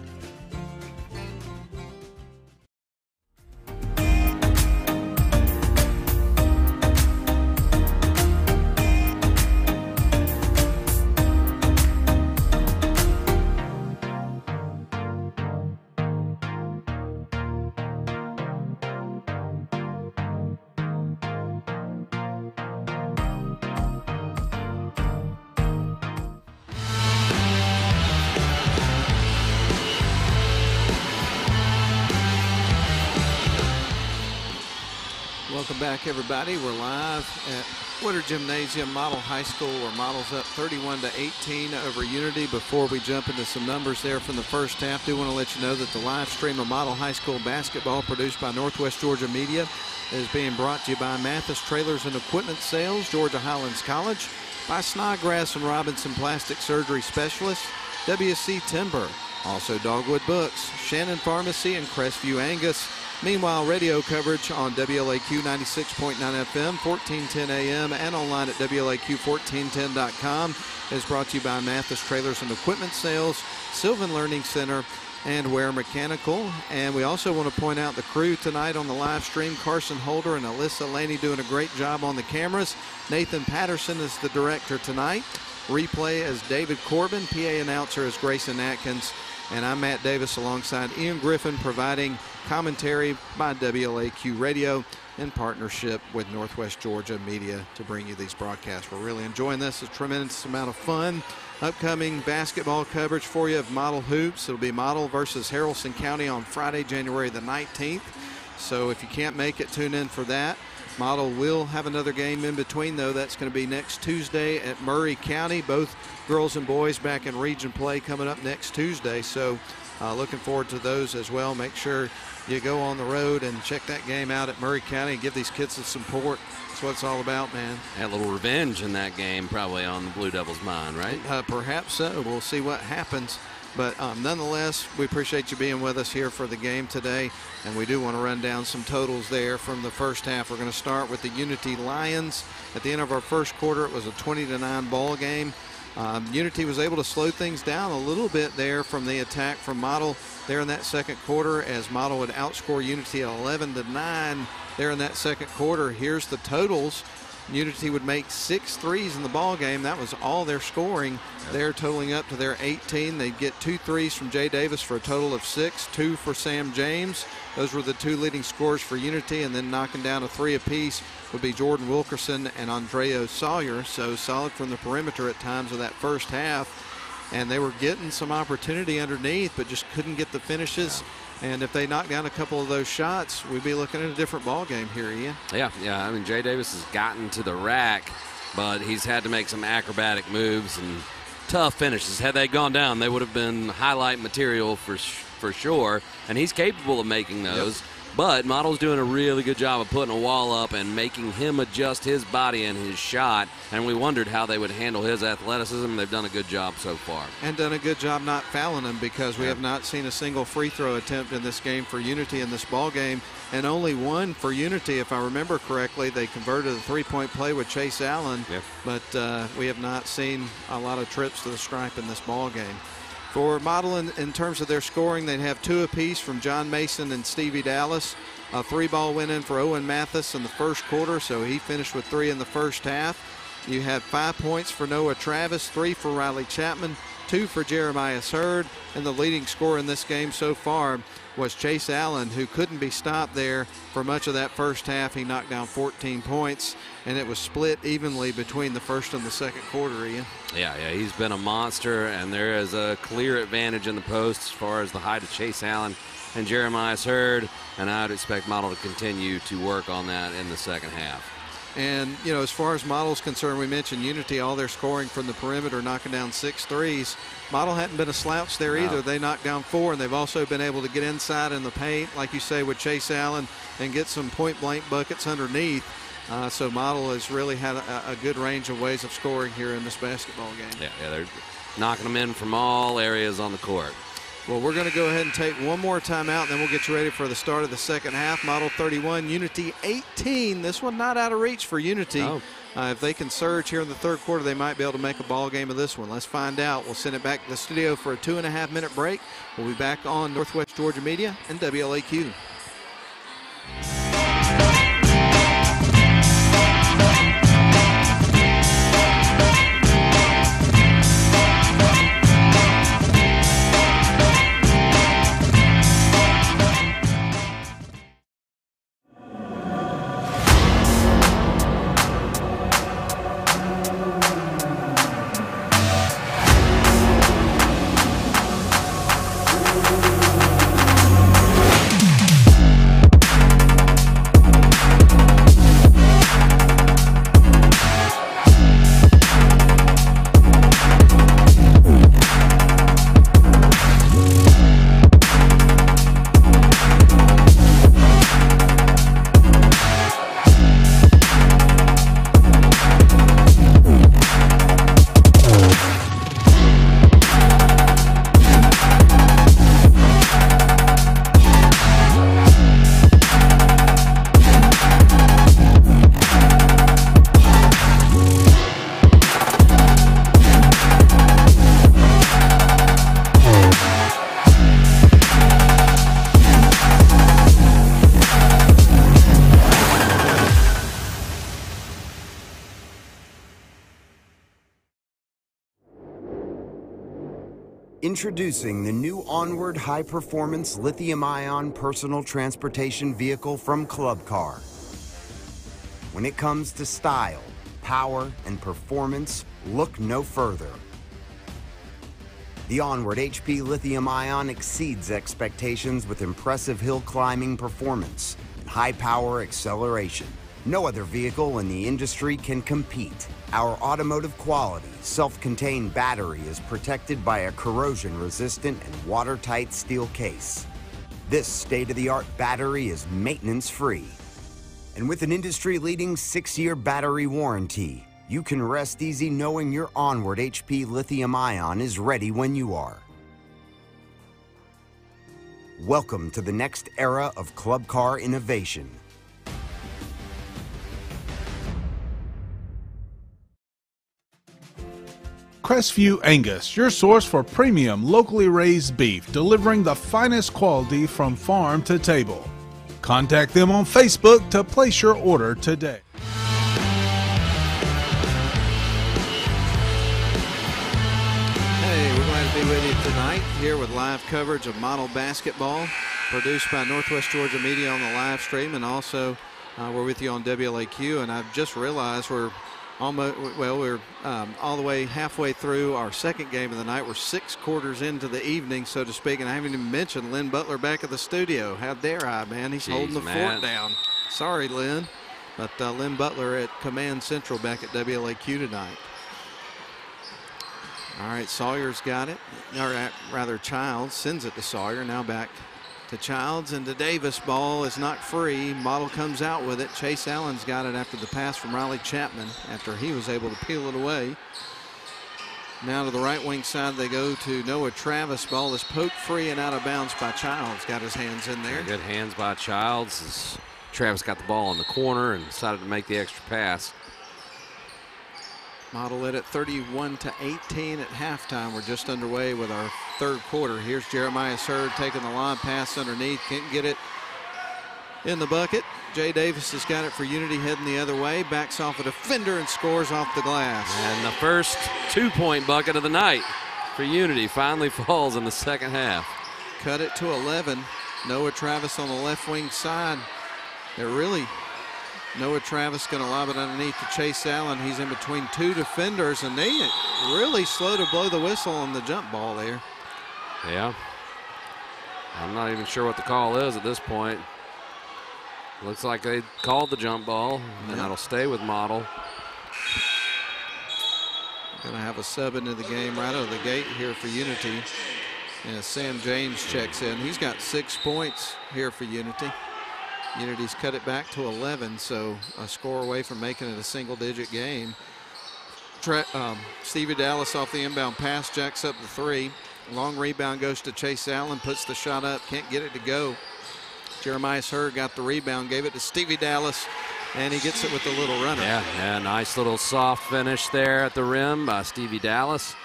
We're live at Woodard Gymnasium Model High School, where Models up 31 to 18 over Unity. Before we jump into some numbers there from the first half, do want to let you know that the live stream of Model High School basketball, produced by Northwest Georgia Media, is being brought to you by Mathis Trailers and Equipment Sales, Georgia Highlands College, by Snodgrass and Robinson Plastic Surgery Specialists, WC Timber, also Dogwood Books, Shannon Pharmacy, and Crestview Angus. Meanwhile, radio coverage on WLAQ 96.9 FM, 1410 AM, and online at WLAQ1410.com is brought to you by Mathis Trailers and Equipment Sales, Sylvan Learning Center, and Ware Mechanical. And we also want to point out the crew tonight on the live stream Carson Holder and Alyssa Laney doing a great job on the cameras. Nathan Patterson is the director tonight. Replay is David Corbin. PA announcer is Grayson Atkins. And I'm Matt Davis alongside Ian Griffin providing commentary by WLAQ Radio in partnership with Northwest Georgia Media to bring you these broadcasts. We're really enjoying this. A tremendous amount of fun. Upcoming basketball coverage for you of Model Hoops. It'll be Model versus Haralson County on Friday, January the 19th. So if you can't make it, tune in for that. Model will have another game in between, though. That's going to be next Tuesday at Murray County. Both girls and boys back in region play coming up next Tuesday. So, uh, looking forward to those as well. Make sure you go on the road and check that game out at Murray County and give these kids some support. That's what it's all about, man.
Had a little revenge in that game, probably on the Blue Devils' mind, right?
Uh, perhaps so. We'll see what happens. But um, nonetheless, we appreciate you being with us here for the game today. And we do want to run down some totals there from the first half. We're going to start with the Unity Lions. At the end of our first quarter, it was a 20 to 9 ball game. Um, Unity was able to slow things down a little bit there from the attack from Model there in that second quarter as Model would outscore Unity 11 to 9 there in that second quarter. Here's the totals. Unity would make six threes in the ball game. That was all their scoring. They're totaling up to their 18. They'd get two threes from Jay Davis for a total of six, two for Sam James. Those were the two leading scorers for Unity, and then knocking down a three apiece would be Jordan Wilkerson and Andreo Sawyer. So solid from the perimeter at times of that first half. And they were getting some opportunity underneath, but just couldn't get the finishes. And if they knock down a couple of those shots, we'd be looking at a different ball game here, Ian.
Yeah, yeah. I mean, Jay Davis has gotten to the rack, but he's had to make some acrobatic moves and tough finishes. Had they gone down, they would have been highlight material for for sure. And he's capable of making those. Yep. But Model's doing a really good job of putting a wall up and making him adjust his body and his shot. And we wondered how they would handle his athleticism. They've done a good job so far.
And done a good job not fouling him because we yeah. have not seen a single free throw attempt in this game for Unity in this ball game. And only one for Unity, if I remember correctly. They converted a three-point play with Chase Allen.
Yeah.
But uh, we have not seen a lot of trips to the stripe in this ball game. For modeling in, terms of their scoring, they'd have two apiece from John Mason and Stevie Dallas. A three ball win in for Owen Mathis in the first quarter, so he finished with three in the first half. You had five points for Noah Travis, three for Riley Chapman, two for Jeremiah Hurd, and the leading scorer in this game so far was Chase Allen, who couldn't be stopped there for much of that first half. He knocked down 14 points, and it was split evenly between the first and the second quarter, Ian.
Yeah, yeah, he's been a monster, and there is a clear advantage in the post as far as the height of Chase Allen and Jeremiah Hurd, and I'd expect Model to continue to work on that in the second half.
And, you know, as far as Model's concerned, we mentioned Unity, all their scoring from the perimeter, knocking down six threes. Model hadn't been a slouch there
No.
either. They knocked down four, and they've also been able to get inside in the paint, like you say, with Chase Allen, and get some point blank buckets underneath. Uh, so Model has really had a, a good range of ways of scoring here in this basketball game.
Yeah, yeah, they're knocking them in from all areas on the court.
Well, we're going to go ahead and take one more timeout, and then we'll get you ready for the start of the second half. Model 31, Unity 18. This one not out of reach for Unity.
No.
Uh, if they can surge here in the third quarter, they might be able to make a ball game of this one. Let's find out. We'll send it back to the studio for a two and a half minute break. We'll be back on Northwest Georgia Media and WLAQ.
Introducing the new Onward High Performance Lithium Ion Personal Transportation Vehicle from Club Car. When it comes to style, power, and performance, look no further. The Onward HP Lithium Ion exceeds expectations with impressive hill climbing performance and high power acceleration. No other vehicle in the industry can compete. Our automotive quality, self-contained battery is protected by a corrosion-resistant and watertight steel case. This state-of-the-art battery is maintenance-free. And with an industry-leading six-year battery warranty, you can rest easy knowing your Onward HP Lithium Ion is ready when you are. Welcome to the next era of club car innovation.
Crestview Angus, your source for premium locally raised beef, delivering the finest quality from farm to table. Contact them on Facebook to place your order today.
Hey, we're glad to be with you tonight here with live coverage of model basketball produced by Northwest Georgia Media on the live stream and also uh, we're with you on WLAQ and I've just realized we're almost well we're um, all the way halfway through our second game of the night we're six quarters into the evening so to speak and I haven't even mentioned Lynn Butler back at the studio how dare I man he's
Jeez,
holding the
man.
fort down sorry Lynn but uh, Lynn Butler at Command Central back at WLAQ tonight all right, Sawyer's got it, or uh, rather child sends it to Sawyer. Now back to Childs and to Davis. Ball is not free. Model comes out with it. Chase Allen's got it after the pass from Riley Chapman after he was able to peel it away. Now to the right wing side they go to Noah Travis. Ball is poked free and out of bounds by Childs. Got his hands in there.
Good hands by Childs. Travis got the ball in the corner and decided to make the extra pass.
Model it at 31 to 18 at halftime. We're just underway with our third quarter. Here's Jeremiah Hurd taking the long pass underneath. Can't get it in the bucket. Jay Davis has got it for Unity heading the other way. Backs off a defender and scores off the glass.
And the first two-point bucket of the night for Unity finally falls in the second half.
Cut it to 11. Noah Travis on the left wing side. They're really Noah Travis going to lob it underneath to Chase Allen. He's in between two defenders, and they really slow to blow the whistle on the jump ball there.
Yeah. I'm not even sure what the call is at this point. Looks like they called the jump ball, and
Yep.
that'll stay with Model.
Going to have a sub into the game right out of the gate here for Unity. And Sam James checks in. He's got six points here for Unity. Unity's cut it back to 11, so a score away from making it a single-digit game. Tre- um, Stevie Dallas off the inbound pass, jacks up the three. Long rebound goes to Chase Allen, puts the shot up, can't get it to go. Jeremiah Hurd got the rebound, gave it to Stevie Dallas, and he gets it with the little runner.
Yeah, yeah, nice little soft finish there at the rim by Stevie Dallas.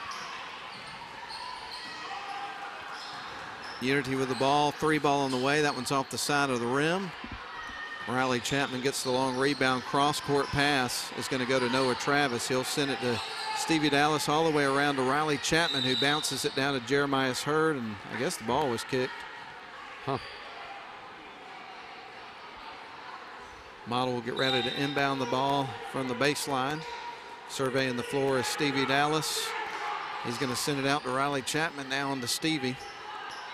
Unity with the ball, three ball on the way. That one's off the side of the rim. Riley Chapman gets the long rebound, cross court pass is going to go to Noah Travis. He'll send it to Stevie Dallas all the way around to Riley Chapman, who bounces it down to Jeremiah Hurd, and I guess the ball was kicked.
Huh.
Model will get ready to inbound the ball from the baseline. Surveying the floor is Stevie Dallas. He's going to send it out to Riley Chapman now on to Stevie.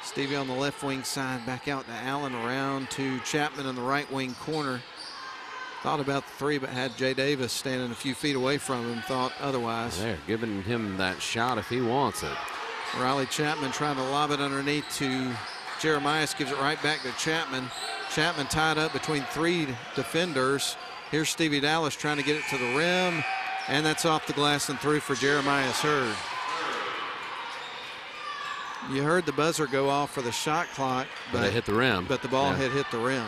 Stevie on the left wing side, back out to Allen, around to Chapman in the right wing corner. Thought about the three, but had Jay Davis standing a few feet away from him, thought otherwise.
They're giving him that shot if he wants it.
Riley Chapman trying to lob it underneath to Jeremiah, gives it right back to Chapman. Chapman tied up between three defenders. Here's Stevie Dallas trying to get it to the rim, and that's off the glass and through for Jeremiah Hurd. You heard the buzzer go off for the shot clock,
But it hit the rim.
But the ball
Yeah.
had hit the rim.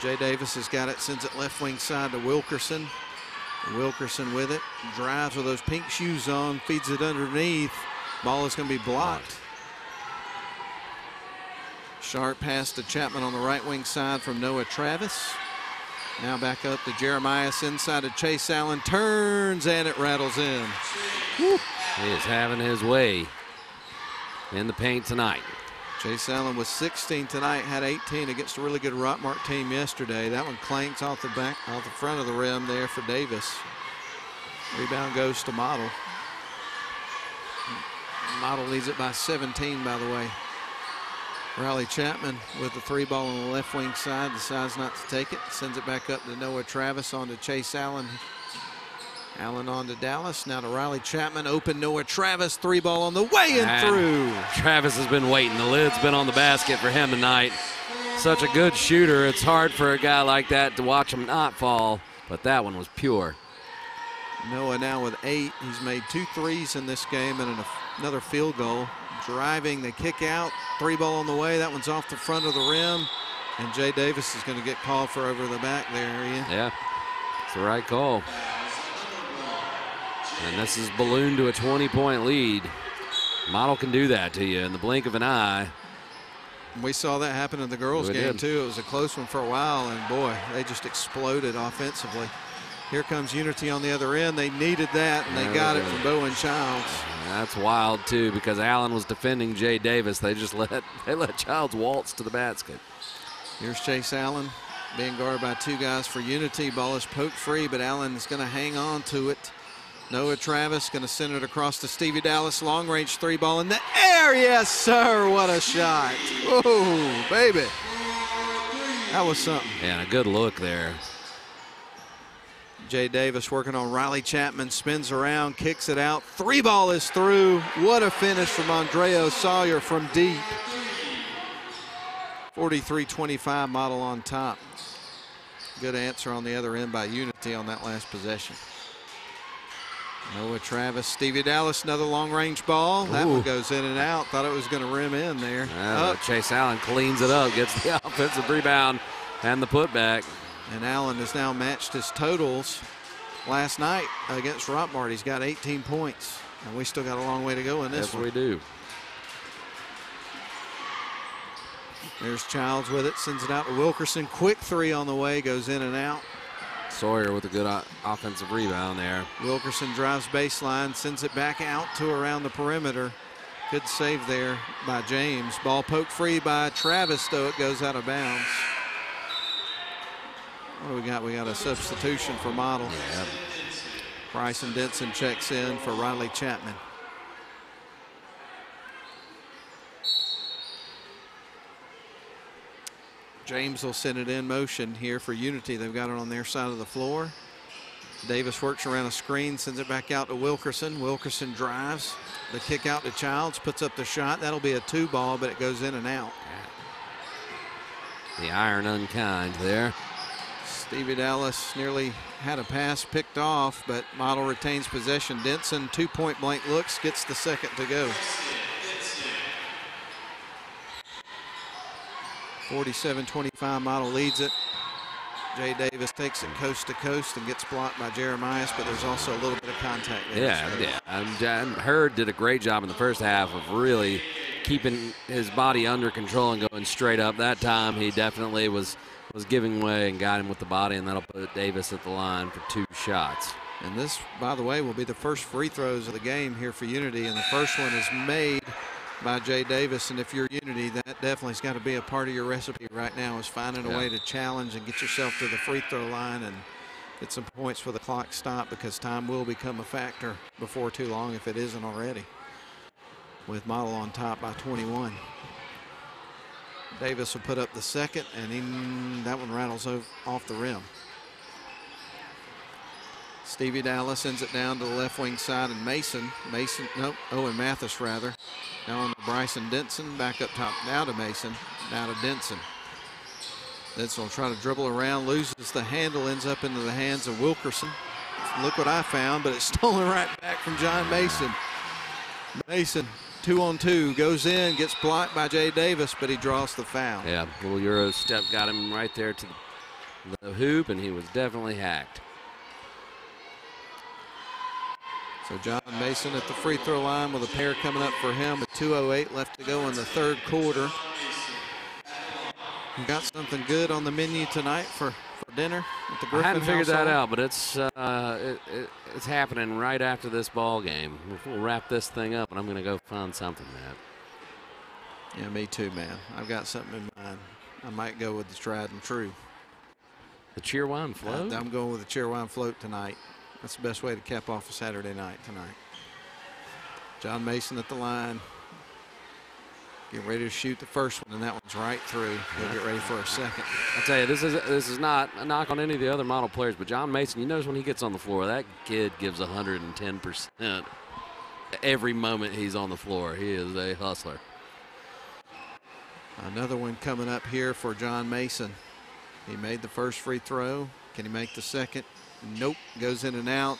Jay Davis has got it, sends it left wing side to Wilkerson. Wilkerson with it, drives with those pink shoes on, feeds it underneath. Ball is going to be blocked. Sharp pass to Chapman on the right wing side from Noah Travis. Now back up to Jeremiah inside of Chase Allen. Turns and it rattles in.
He is having his way in the paint tonight.
Chase Allen was 16 tonight, had 18 against a really good Rockmart team yesterday. That one clanks off the back, off the front of the rim there for Davis. Rebound goes to Model. Model leads it by 17, by the way. Riley Chapman with the three ball on the left wing side, decides not to take it, sends it back up to Noah Travis on to Chase Allen. Allen on to Dallas, now to Riley Chapman, open Noah Travis, three ball on the way and
And
through.
Travis has been waiting. The lid's been on the basket for him tonight. Such a good shooter. It's hard for a guy like that to watch him not fall, but that one was pure.
Noah now with eight. He's made two threes in this game and an, another field goal. Driving, they kick out. Three ball on the way. That one's off the front of the rim. And Jay Davis is going to get called for over the back there, Ian.
Yeah, it's the right call. And this is ballooned to a 20 point lead. Model can do that to you in the blink of an eye.
We saw that happen in the girls'
We
game,
did.
too. It was a close one for a while, and boy, they just exploded offensively. Here comes Unity on the other end. They needed that, and they got it from Bowen Childs.
That's wild too because Allen was defending Jay Davis. They just let they let Childs waltz to the basket.
Here's Chase Allen being guarded by two guys for Unity. Ball is poked free, but Allen is going to hang on to it. Noah Travis going to send it across to Stevie Dallas. Long range three ball in the air. Yes, sir. What a shot. Whoa, baby. That was something.
Yeah, and a good look there.
Jay Davis working on Riley Chapman, spins around, kicks it out. Three ball is through. What a finish from Andreo Sawyer from deep. 43-25 model on top. Good answer on the other end by Unity on that last possession. Noah Travis, Stevie Dallas, another long range ball. That one goes in and out. Thought it was going to rim in there.
Chase Allen cleans it up, gets the offensive rebound and the putback.
And Allen has now matched his totals last night against Rockmart. He's got 18 points, and we still got a long way to go in this
Yes,
one.
we do.
There's Childs with it, sends it out to Wilkerson. Quick three on the way, goes in and out.
Sawyer with a good offensive rebound there.
Wilkerson drives baseline, sends it back out to around the perimeter. Good save there by James. Ball poked free by Travis, though it goes out of bounds. What do we got? We got a substitution for Model. Bryson Denson checks in for Riley Chapman. James will send it in motion here for Unity. They've got it on their side of the floor. Davis works around a screen, sends it back out to Wilkerson. Wilkerson drives. The kick out to Childs, puts up the shot. That'll be a two ball, but it goes in and out.
The iron unkind there.
Stevie Dallas nearly had a pass picked off, but Model retains possession. Denson, two point blank looks, gets the second to go. 47-25 Model leads it. Jay Davis takes it coast to coast and gets blocked by Jeremiah, but there's also a little bit of contact there.
Yeah,
So-
yeah. Um, Jan- Hurd did a great job in the first half of really keeping his body under control and going straight up. That time he definitely was was giving way and got him with the body, and that'll put Davis at the line for two shots.
And this, by the way, will be the first free throws of the game here for Unity. And the first one is made by Jay Davis. And if you're Unity, that definitely has got to be a part of your recipe right now is finding a
Yeah.
way to challenge and get yourself to the free throw line and get some points for the clock stop because time will become a factor before too long if it isn't already. With Model on top by 21. Davis will put up the second, and he, that one rattles off the rim. Stevie Dallas sends it down to the left wing side, and Mason, Mason, nope, Owen Mathis rather. Now on to Bryson Denson, back up top now to Mason, now to Denson. Denson will try to dribble around, loses the handle, ends up into the hands of Wilkerson. Look what I found, but it's stolen right back from John Mason. Mason, two on two, goes in, gets blocked by Jay Davis, but he draws the foul.
Yeah, little Euro step got him right there to the, hoop, and he was definitely hacked.
So John Mason at the free throw line with a pair coming up for him with 2.08 left to go in the third quarter. Got something good on the menu tonight for, for dinner at the
I hadn't figured that out, but it's uh, it, it, it's happening right after this ball game. We'll wrap this thing up, and I'm going to go find something, Matt.
Yeah, me too, man. I've got something in mind. I might go with the tried and true.
The Cheerwine float.
I'm going with the Cheerwine float tonight. That's the best way to cap off a Saturday night tonight. John Mason at the line. Getting ready to shoot the first one, and that one's right through. He'll get ready for a second.
I tell you, this is this is not a knock on any of the other model players, but John Mason, you notice when he gets on the floor, that kid gives 110 percent every moment he's on the floor. He is a hustler.
Another one coming up here for John Mason. He made the first free throw. Can he make the second? Nope. Goes in and out.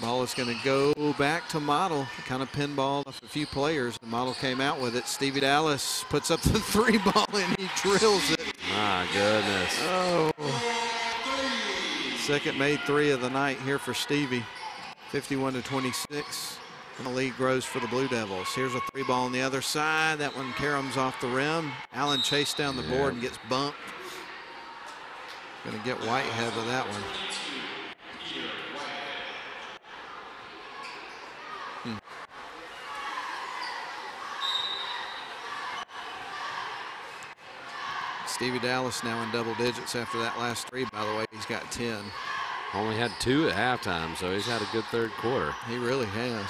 Ball is going to go back to Model. Kind of pinball off a few players. The Model came out with it. Stevie Dallas puts up the three ball and he drills it.
My goodness.
Oh. Second made three of the night here for Stevie. 51 to 26. And the lead grows for the Blue Devils. Here's a three ball on the other side. That one caroms off the rim. Allen chased down the board and gets bumped. Going to get Whitehead with that one. Hmm. Stevie Dallas now in double digits after that last three. By the way, he's got 10.
Only had two at halftime, so he's had a good third quarter.
He really has.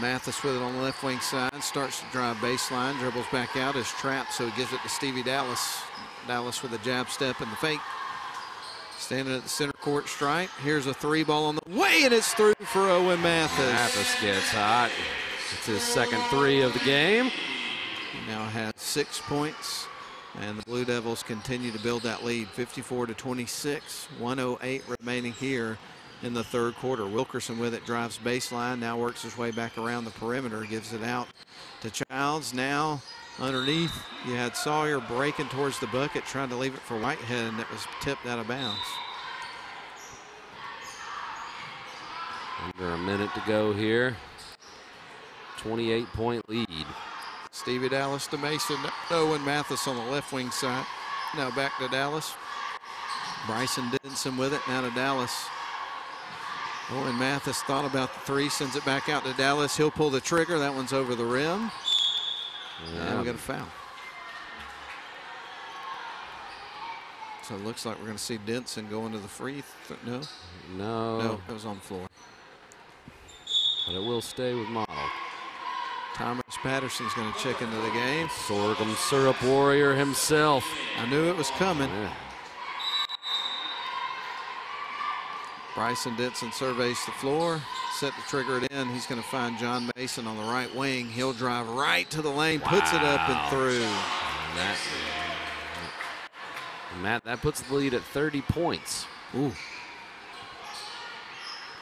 Mathis with it on the left wing side, starts to drive baseline, dribbles back out, is trapped, so he gives it to Stevie Dallas. Dallas with a jab step and the fake. Standing at the center court stripe. Here's a three ball on the way, and it's through for Owen Mathis.
Mathis gets hot. It's his second three of the game.
He now has six points, and the Blue Devils continue to build that lead 54 to 26, 108 remaining here in the third quarter. Wilkerson with it drives baseline, now works his way back around the perimeter, gives it out to Childs. Now underneath, you had Sawyer breaking towards the bucket, trying to leave it for Whitehead, and it was tipped out of bounds.
Under a minute to go here. 28 point lead.
Stevie Dallas to Mason. Owen Mathis on the left wing side. Now back to Dallas. Bryson Denson with it. Now to Dallas. Oh, Owen Mathis thought about the three, sends it back out to Dallas. He'll pull the trigger. That one's over the rim. And we got a foul. So it looks like we're going to see Denson go into the free. Th no?
No.
No, it was on the floor.
But it will stay with Model.
Thomas Patterson's going to check into the game.
Sorghum Syrup Warrior himself.
I knew it was coming.
Yeah.
Bryson Denson surveys the floor, set the trigger it in. He's going to find John Mason on the right wing. He'll drive right to the lane, puts it up and through.
And that, Matt, that puts the lead at 30 points.
Ooh.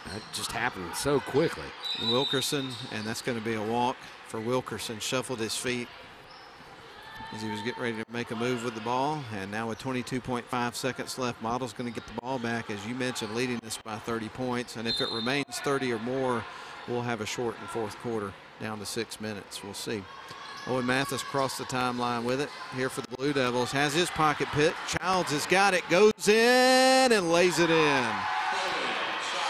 That just happened so quickly.
Wilkerson, and that's going to be a walk for Wilkerson. Shuffled his feet as he was getting ready to make a move with the ball. And now with 22.5 seconds left, Model's going to get the ball back, as you mentioned, leading this by 30 points. And if it remains 30 or more, we'll have a shortened fourth quarter down to six minutes. We'll see. Owen Mathis crossed the timeline with it here for the Blue Devils. Has his pocket pit. Childs has got it, goes in and lays it in.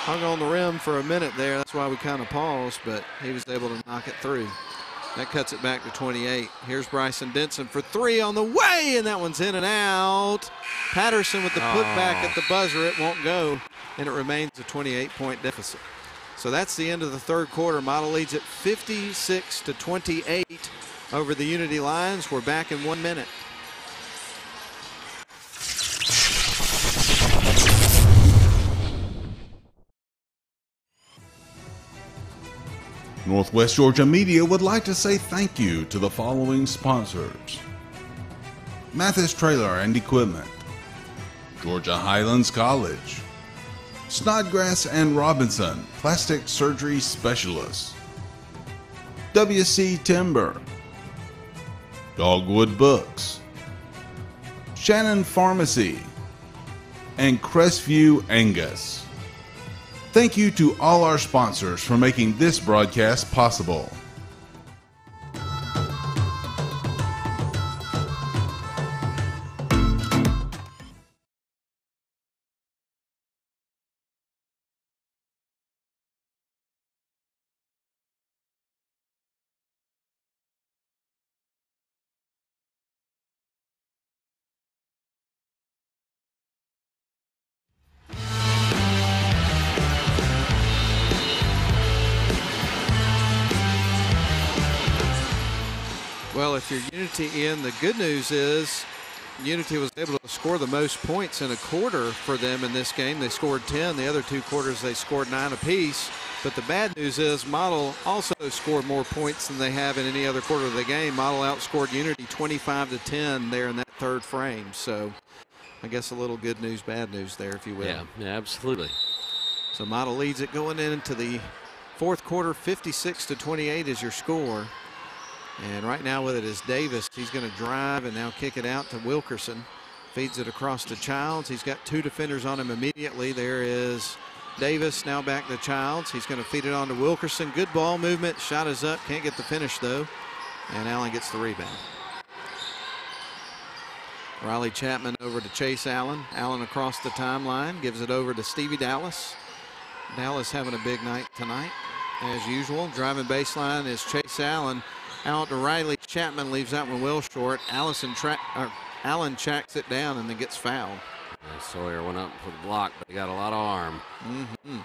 Hung on the rim for a minute there. That's why we kind of paused, but he was able to knock it through. That cuts it back to 28. Here's Bryson Denson for three on the way, and that one's in and out. Patterson with the putback at the buzzer. It won't go, and it remains a 28-point deficit. So that's the end of the third quarter. Model leads at 56 to 28 over the Unity Lions. We're back in one minute.
Northwest Georgia Media would like to say thank you to the following sponsors Mathis Trailer and Equipment, Georgia Highlands College, Snodgrass and Robinson, Plastic Surgery Specialists, WC Timber, Dogwood Books, Shannon Pharmacy, and Crestview Angus. Thank you to all our sponsors for making this broadcast possible.
Well, if you're Unity in, the good news is Unity was able to score the most points in a quarter for them in this game. They scored 10. The other two quarters, they scored nine apiece. But the bad news is Model also scored more points than they have in any other quarter of the game. Model outscored Unity 25 to 10 there in that third frame. So I guess a little good news, bad news there, if you will.
Yeah, yeah, absolutely.
So Model leads it going into the fourth quarter, 56 to 28 is your score. And right now with it is Davis. He's going to drive and now kick it out to Wilkerson. Feeds it across to Childs. He's got two defenders on him immediately. There is Davis now back to Childs. He's going to feed it on to Wilkerson. Good ball movement. Shot is up. Can't get the finish though. And Allen gets the rebound. Riley Chapman over to Chase Allen. Allen across the timeline. Gives it over to Stevie Dallas. Dallas having a big night tonight. As usual, driving baseline is Chase Allen out to Riley Chapman leaves that one well short. Allison tra- Allen checks it down and then gets fouled.
Yeah, Sawyer went up for the block, but he got a lot of arm.
Mm-hmm.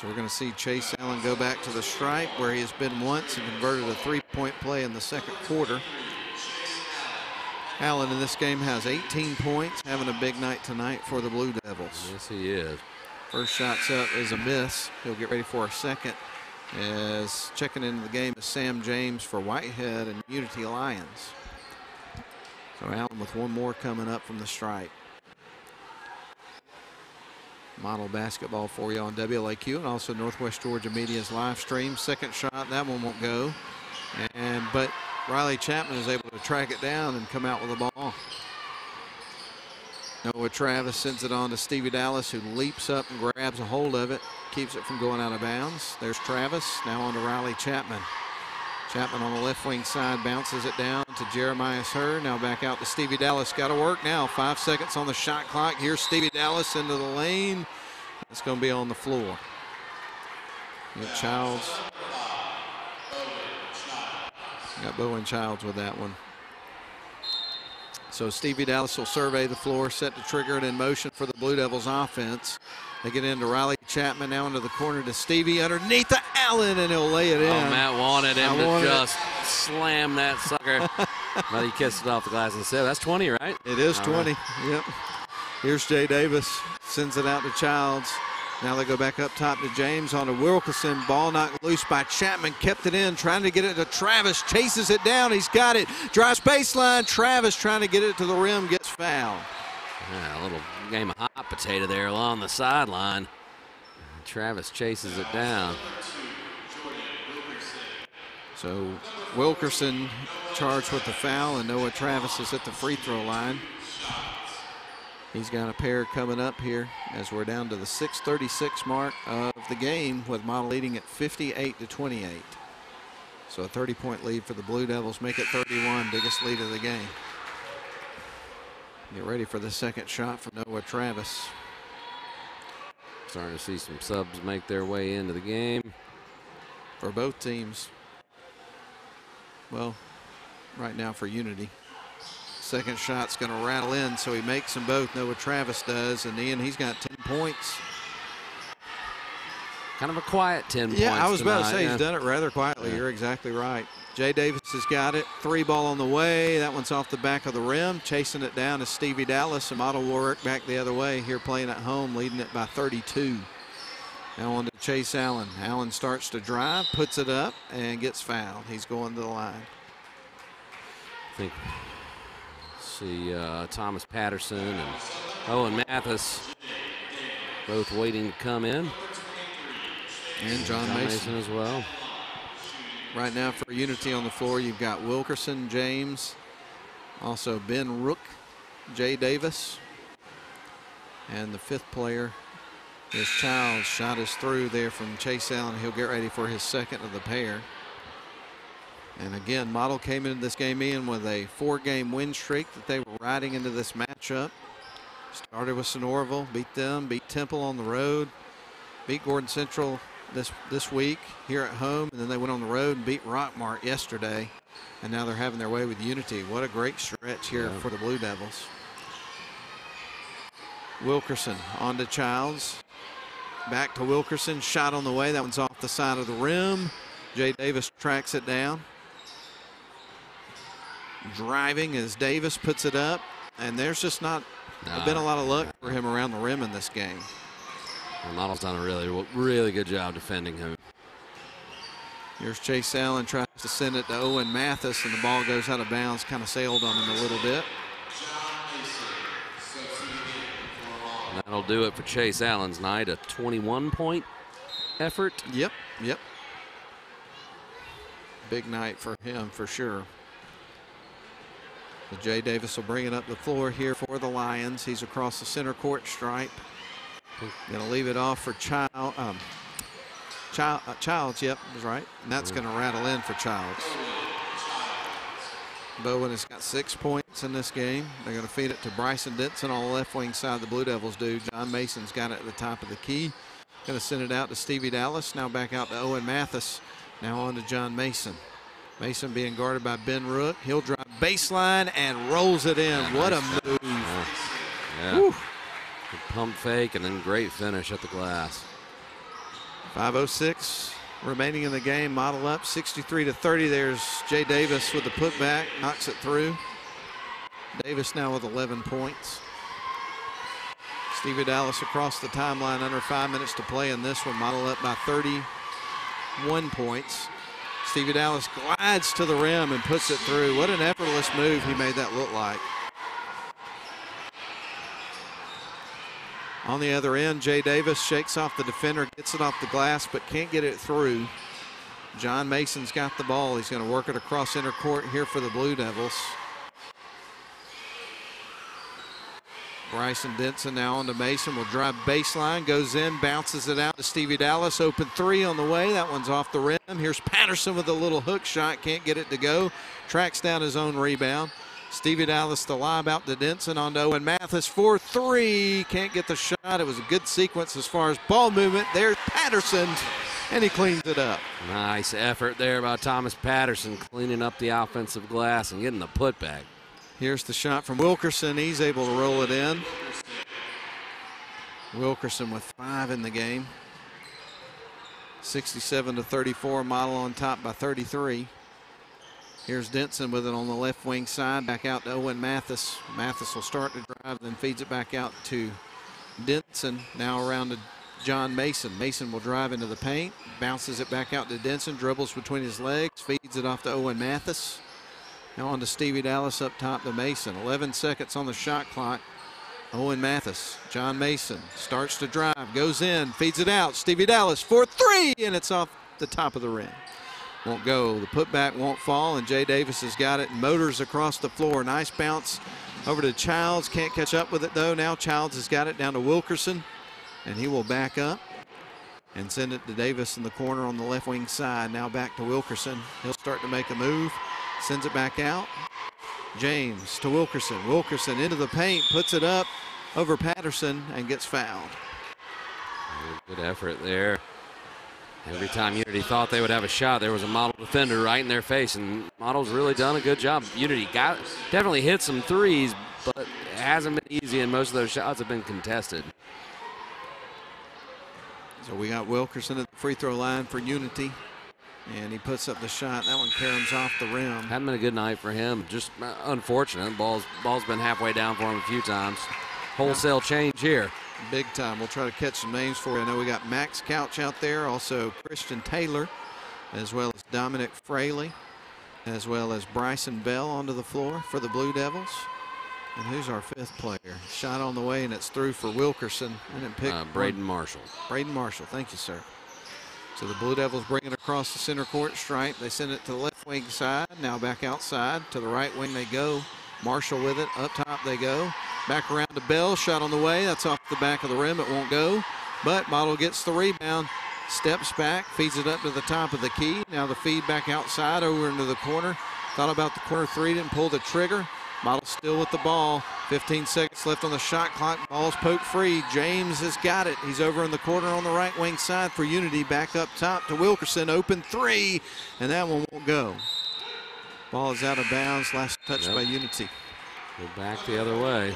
So we're going to see Chase Allen go back to the stripe where he has been once and converted a three-point play in the second quarter. Allen in this game has 18 points, having a big night tonight for the Blue Devils.
Yes, he is.
First shot's up is a miss. He'll get ready for a second. As checking into the game is Sam James for Whitehead and Unity Lions. So Allen with one more coming up from the stripe. Model basketball for you on WLAQ and also Northwest Georgia Media's live stream. Second shot, that one won't go. And but Riley Chapman is able to track it down and come out with the ball. Noah Travis sends it on to Stevie Dallas, who leaps up and grabs a hold of it, keeps it from going out of bounds. There's Travis, now on to Riley Chapman. Chapman on the left wing side bounces it down to Jeremiah Sir. Now back out to Stevie Dallas. Got to work now. Five seconds on the shot clock. Here's Stevie Dallas into the lane. It's going to be on the floor. Got Childs. Got Bowen Childs with that one. So Stevie Dallas will survey the floor, set to trigger it in motion for the Blue Devils offense. They get into Riley Chapman now into the corner to Stevie underneath the Allen, and he'll lay it oh, in.
Oh, Matt wanted him
I
to
wanted it.
just slam that sucker. but he kissed it off the glass and said, that's 20, right?
It is
All
20.
right.
Yep. Here's Jay Davis. Sends it out to Childs. Now they go back up top to James on a Wilkerson. Ball knocked loose by Chapman. Kept it in, trying to get it to Travis. Chases it down. He's got it. Drives baseline. Travis trying to get it to the rim. Gets fouled.
Yeah, a little game of hot potato there along the sideline. Travis chases it down.
So Wilkerson charged with the foul, and Noah Travis is at the free throw line. He's got a pair coming up here as we're down to the 6:36 mark of the game, with Model leading at 58 to 28. So a 30-point lead for the Blue Devils, make it 31, biggest lead of the game. Get ready for the second shot from Noah Travis.
Starting to see some subs make their way into the game.
for both teams. Well, right now for Unity. Second shot's going to rattle in, so he makes them both. Noah Travis does, and Ian, he's got 10 points.
Kind of a quiet 10
Yeah,
points
I was about to
tonight,
say
yeah.
he's done it rather quietly.
Yeah.
You're exactly right. Jay Davis has got it. Three ball on the way. That one's off the back of the rim. Chasing it down is Stevie Dallas. And Otto Warwick back the other way here playing at home, leading it by 32. Now on to Chase Allen. Allen starts to drive, puts it up, and gets fouled. He's going to the line.
I think see uh, Thomas Patterson and Owen Mathis both waiting to come in.
And John Mason.
as well.
Right now for Unity on the floor, you've got Wilkerson, James, also Ben Rook, Jay Davis, and the fifth player is Childs. Shot is through there from Chase Allen. He'll get ready for his second of the pair. And again, Model came into this game in with a four-game win streak that they were riding into this matchup. Started with Sonoraville, beat them, beat Temple on the road, beat Gordon Central this this week here at home, and then they went on the road and beat Rockmart yesterday, and now they're having their way with Unity. What a great stretch here
Yeah.
for the Blue Devils. Wilkerson on to Childs. Back to Wilkerson. Shot on the way. That one's off the side of the rim. Jay Davis tracks it down. Driving as Davis puts it up. And there's just not
Nah.
been a lot of luck for him around the rim in this game.
Model's done a really, really good job defending him.
Here's Chase Allen tries to send it to Owen Mathis, and the ball goes out of bounds, kind of sailed on him a little bit.
That'll do it for Chase Allen's night. A 21 point effort.
Yep, yep. Big night for him for sure. Jay Davis will bring it up the floor here for the Lions. He's across the center court stripe. Gonna leave it off for Child. Um, Child, uh, Childs, yep, is right. And that's gonna rattle in for Childs. Bowen has got six points in this game. They're going to feed it to Bryson Denson on the left wing side. The Blue Devils do. John Mason's got it at the top of the key. Going to send it out to Stevie Dallas. Now back out to Owen Mathis. Now on to John Mason. Mason being guarded by Ben Rook. He'll drive baseline and rolls it in. what a move.
Yeah. Good pump fake and then great finish at the glass.
506 remaining in the game. Model up 63 to 30. There's Jay Davis with the putback, knocks it through. Davis now with 11 points. Stevie Dallas across the timeline under five minutes to play in this one. Model up by 31 points. Stevie Dallas glides to the rim and puts it through. What an effortless move he made that look like. On the other end, Jay Davis shakes off the defender, gets it off the glass, but can't get it through. John Mason's got the ball. He's going to work it across center court here for the Blue Devils. Bryson Denson now on to Mason. Will drive baseline, goes in, bounces it out to Stevie Dallas. Open three on the way. That one's off the rim. Here's Patterson with a little hook shot. Can't get it to go. Tracks down his own rebound. Stevie Dallas the lob out to Denson on to Owen Mathis for three. Can't get the shot. It was a good sequence as far as ball movement. There's Patterson, and he cleans it up.
Nice effort there by Thomas Patterson cleaning up the offensive glass and getting the putback.
Here's the shot from Wilkerson. He's able to roll it in. Wilkerson with five in the game. 67 to 34, model on top by 33. Here's Denson with it on the left wing side, back out to Owen Mathis. Mathis will start to drive, then feeds it back out to Denson. Now around to John Mason. Mason will drive into the paint, bounces it back out to Denson, dribbles between his legs, feeds it off to Owen Mathis. Now on to Stevie Dallas up top to Mason. 11 seconds on the shot clock. Owen Mathis, John Mason starts to drive, goes in, feeds it out. Stevie Dallas for three, and it's off the top of the rim. Won't go. The putback won't fall, and Jay Davis has got it. Motors across the floor. Nice bounce over to Childs. Can't catch up with it though. Now Childs has got it down to Wilkerson, and he will back up and send it to Davis in the corner on the left wing side. Now back to Wilkerson. He'll start to make a move. Sends it back out. James to Wilkerson. Wilkerson into the paint, puts it up over Patterson and gets fouled.
Good effort there. Every time Unity thought they would have a shot, there was a model defender right in their face, and Model's really done a good job. Unity got definitely hit some threes, but it hasn't been easy, and most of those shots have been contested.
So we got Wilkerson at the free throw line for Unity. And he puts up the shot. That one caroms off the rim.
Hadn't been a good night for him. Just uh, unfortunate. Ball's ball's been halfway down for him a few times. Wholesale change here.
Big time. We'll try to catch some names for you. I know we got Max Couch out there, also Christian Taylor, as well as Dominic Fraley, as well as Bryson Bell onto the floor for the Blue Devils. And who's our fifth player? Shot on the way, and it's through for Wilkerson. I didn't pick
Uh, Braden Marshall.
Braden Marshall. Thank you, sir. So the Blue Devils bring it across the center court stripe. They send it to the left wing side. Now back outside. To the right wing they go. Marshall with it. Up top they go. Back around to Bell. Shot on the way. That's off the back of the rim. It won't go. But Model gets the rebound. Steps back. Feeds it up to the top of the key. Now the feed back outside over into the corner. Thought about the corner three. Didn't pull the trigger. Model still with the ball. 15 seconds left on the shot clock. Ball's poked free. James has got it. He's over in the corner on the right wing side for Unity. Back up top to Wilkerson. Open three. And that one won't go. Ball is out of bounds. Last touch
Yep.
by Unity.
Go back the other way.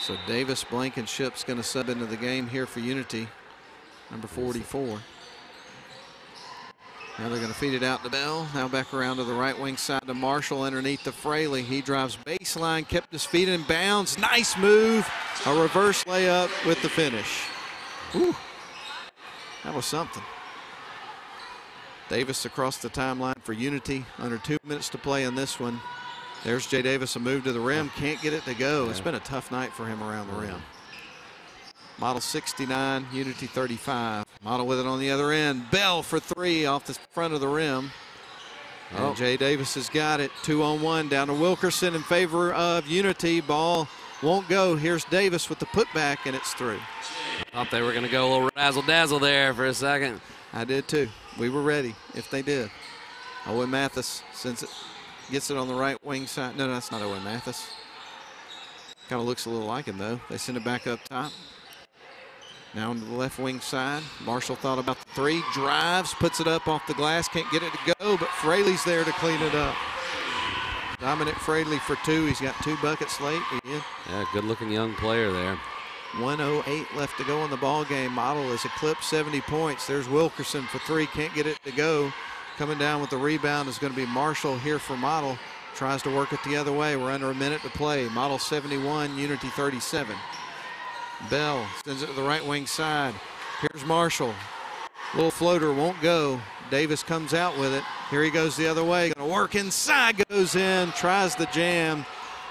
So Davis Blankenship's going to sub into the game here for Unity. Number 44. Now they're going to feed it out to Bell. Now back around to the right wing side to Marshall underneath the Fraley. He drives baseline, kept his feet in bounds. Nice move. A reverse layup with the finish. Whew. That was something. Davis across the timeline for Unity. Under two minutes to play in this one. There's Jay Davis, a move to the rim. Can't get it to go. It's been a tough night for him around the rim. Model 69, Unity 35. Model with it on the other end. Bell for three off the front of the rim. And
Oh.
Jay Davis has got it. Two on one down to Wilkerson in favor of Unity. Ball won't go. Here's Davis with the putback, and it's through.
Thought they were going to go a little razzle dazzle there for a second.
I did too. We were ready if they did. Owen Mathis sends it, gets it on the right wing side. No, no, that's not Owen Mathis. Kind of looks a little like him though. They send it back up top. Now on the left wing side. Marshall thought about the three, drives, puts it up off the glass, can't get it to go, but Fraley's there to clean it up. Dominic Fraley for two. He's got two buckets late. Did.
Yeah, good looking young player there.
108 left to go in the ball game. Model is eclipsed 70 points. There's Wilkerson for three, can't get it to go. Coming down with the rebound is going to be Marshall here for Model. Tries to work it the other way. We're under a minute to play. Model 71, Unity 37. Bell sends it to the right wing side. Here's Marshall. Little floater won't go. Davis comes out with it. Here he goes the other way. Gonna work inside, goes in, tries the jam.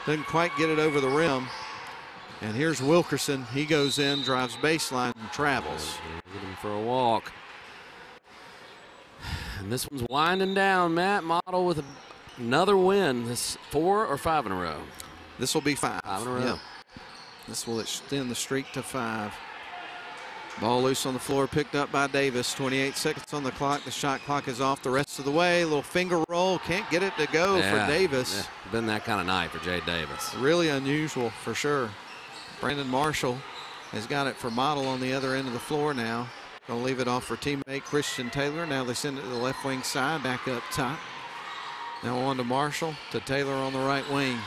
Doesn't quite get it over the rim. And here's Wilkerson. He goes in, drives baseline, and travels.
Him for a walk. And this one's winding down. Matt Model with a Another win. This four or five in a row.
This will be five.
Five in a row.
Yeah. This will extend the streak to five. Ball loose on the floor, picked up by Davis. 28 seconds on the clock. The shot clock is off the rest of the way. Little finger roll. Can't get it to go
Yeah,
for Davis.
yeah, Been that kind of night for Jay Davis.
Really unusual for sure. Brandon Marshall has got it for Model on the other end of the floor now. Gonna leave it off for teammate Christian Taylor. Now they send it to the left wing side, back up top. Now on to Marshall, to Taylor on the right wing.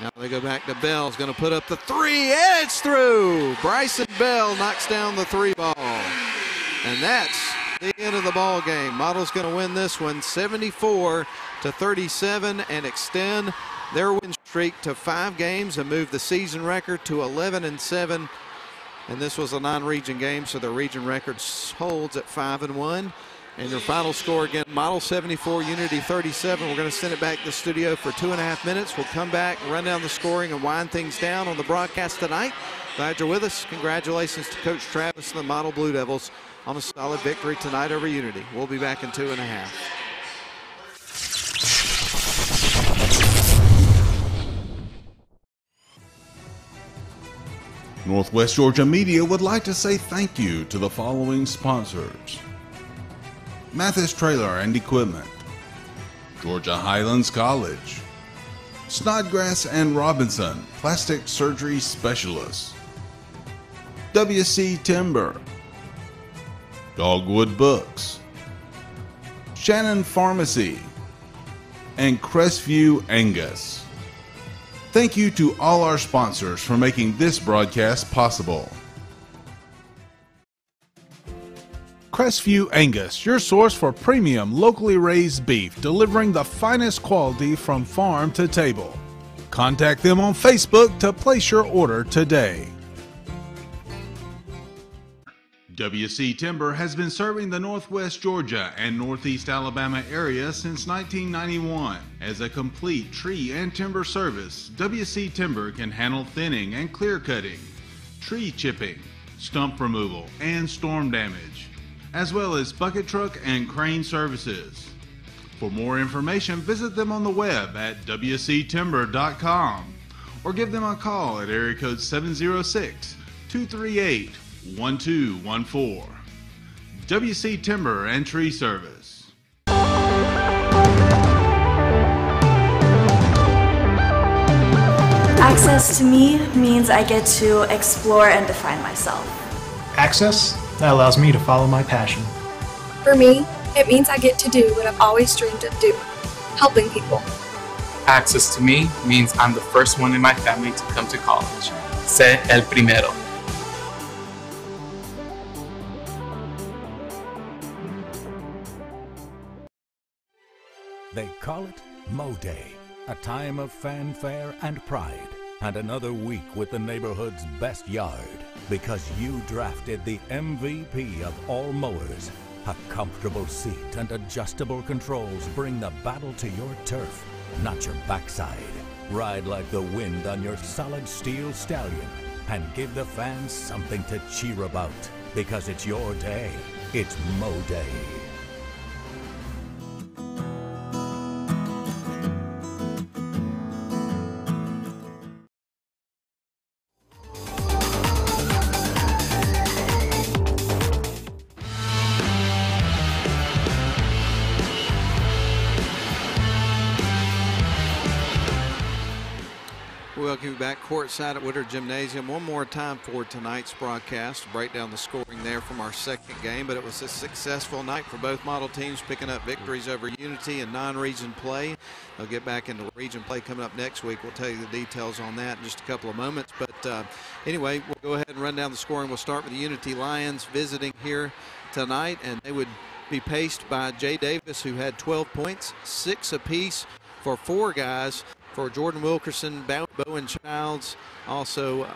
Now they go back to Bell. Is going to put up the three, and it's through. Bryson Bell knocks down the three ball. And that's the end of the ball game. Model's going to win this one 74 to 37 and extend their win streak to five games and move the season record to 11 and 7. And this was a non-region game, so the region record holds at five and one. And your final score again, Model 74, Unity 37. We're going to send it back to the studio for two and a half minutes. We'll come back, run down the scoring, and wind things down on the broadcast tonight. Glad you're with us. Congratulations to Coach Travis and the Model Blue Devils on a solid victory tonight over Unity. We'll be back in two and a half.
Northwest Georgia Media would like to say thank you to the following sponsors Mathis Trailer and Equipment, Georgia Highlands College, Snodgrass and Robinson, Plastic Surgery Specialists, WC Timber, Dogwood Books, Shannon Pharmacy, and Crestview Angus. Thank you to all our sponsors for making this broadcast possible.
Crestview Angus, your source for premium locally raised beef, delivering the finest quality from farm to table. Contact them on Facebook to place your order today.
WC Timber has been serving the Northwest Georgia and Northeast Alabama area since 1991. As a complete tree and timber service, WC Timber can handle thinning and clear cutting, tree chipping, stump removal, and storm damage, as well as bucket truck and crane services. For more information, visit them on the web at wctimber.com or give them a call at area code 706 238 1214. WC Timber and Tree Service.
Access to me means I get to explore and define myself.
Access? That allows me to follow my passion.
For me, it means I get to do what I've always dreamed of doing helping people.
Access to me means I'm the first one in my family to come to college. Sé el primero.
Call it Mo Day, a time of fanfare and pride, and another week with the neighborhood's best yard because you drafted the MVP of all mowers. A comfortable seat and adjustable controls bring the battle to your turf, not your backside. Ride like the wind on your solid steel stallion and give the fans something to cheer about because it's your day. It's Mo Day.
Courtside at Woodard Gymnasium. One more time for tonight's broadcast. Break down the scoring there from our second game, but it was a successful night for both model teams, picking up victories over Unity and non-region play. They'll get back into region play coming up next week. We'll tell you the details on that in just a couple of moments. But uh, anyway, we'll go ahead and run down the scoring. We'll start with the Unity Lions visiting here tonight, and they would be paced by Jay Davis, who had 12 points, six apiece for four guys for Jordan Wilkerson, Bowen Childs, also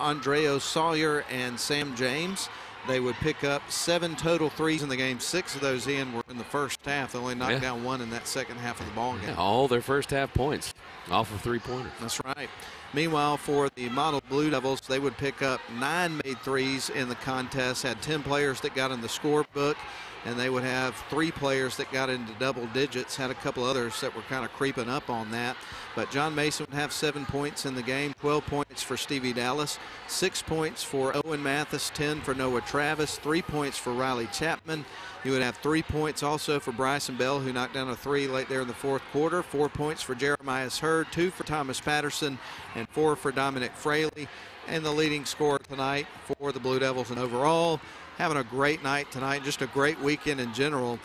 Andreo Sawyer and Sam James. They would pick up seven total threes in the game. Six of those in were in the first half. They only knocked
Yeah.
down one in that second half of the ball game.
Yeah, all their first half points off of three pointers.
That's right. Meanwhile, for the model Blue Devils, they would pick up nine made threes in the contest, had 10 players that got in the scorebook, and they would have three players that got into double digits, had a couple others that were kind of creeping up on that. But John Mason would have seven points in the game, 12 points for Stevie Dallas, six points for Owen Mathis, 10 for Noah Travis, three points for Riley Chapman. You would have three points also for Bryson Bell, who knocked down a three late there in the fourth quarter, four points for Jeremiah Hurd, two for Thomas Patterson, and four for Dominic Fraley. And the leading scorer tonight for the Blue Devils and overall having a great night tonight, just a great weekend in general.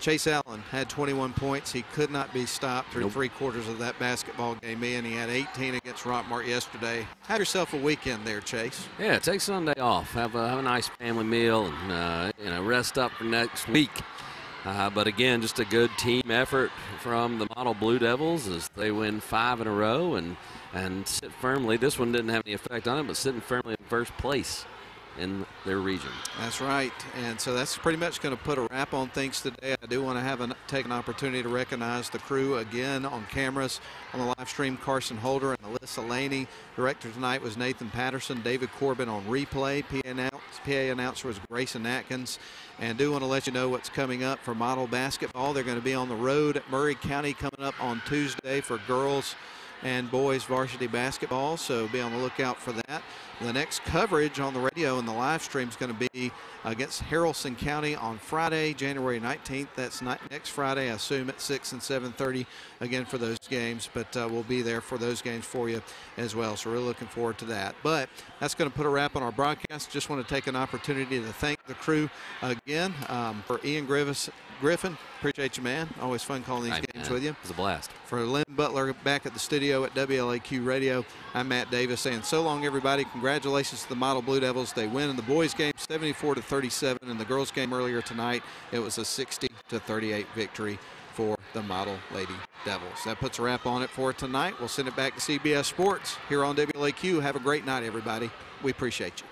Chase Allen had 21 points. He could not be stopped through
Nope.
three quarters of that basketball game in. He had 18 against Rockmart yesterday. Have yourself a weekend there, Chase.
Yeah, take Sunday off. Have a, have a nice family meal and uh, you know rest up for next week. Uh, but again, just a good team effort from the Model Blue Devils as they win five in a row and and sit firmly. This one didn't have any effect on it, but sitting firmly in first place in their region.
That's right. And so that's pretty much going to put a wrap on things today. I do want to have an, take an opportunity to recognize the crew again on cameras on the live stream. Carson Holder and Alyssa Laney. Director tonight was Nathan Patterson. David Corbin on replay. PA, announce, PA announcer was Grayson Atkins. And do want to let you know what's coming up for model basketball. They're going to be on the road at Murray County coming up on Tuesday for girls and boys varsity basketball. So be on the lookout for that. The next coverage on the radio and the live stream is going to be against Haralson County on Friday, January 19th. That's next Friday, I assume at 6 and 7:30 again for those games. But uh, we'll be there for those games for you as well. So we're really looking forward to that. But that's going to put a wrap on our broadcast. Just want to take an opportunity to thank the crew again um, for Ian Griffiths. Griffin, appreciate you, man. Always fun calling these games
man,
with you.
It was a blast.
For Lynn Butler back at the studio at WLAQ Radio, I'm Matt Davis saying so long, everybody. Congratulations to the Model Blue Devils. They win in the boys' game 74 to 37. In the girls' game earlier tonight, it was a 60 to 38 victory for the Model Lady Devils. That puts a wrap on it for tonight. We'll send it back to CBS Sports here on WLAQ. Have a great night, everybody. We appreciate you.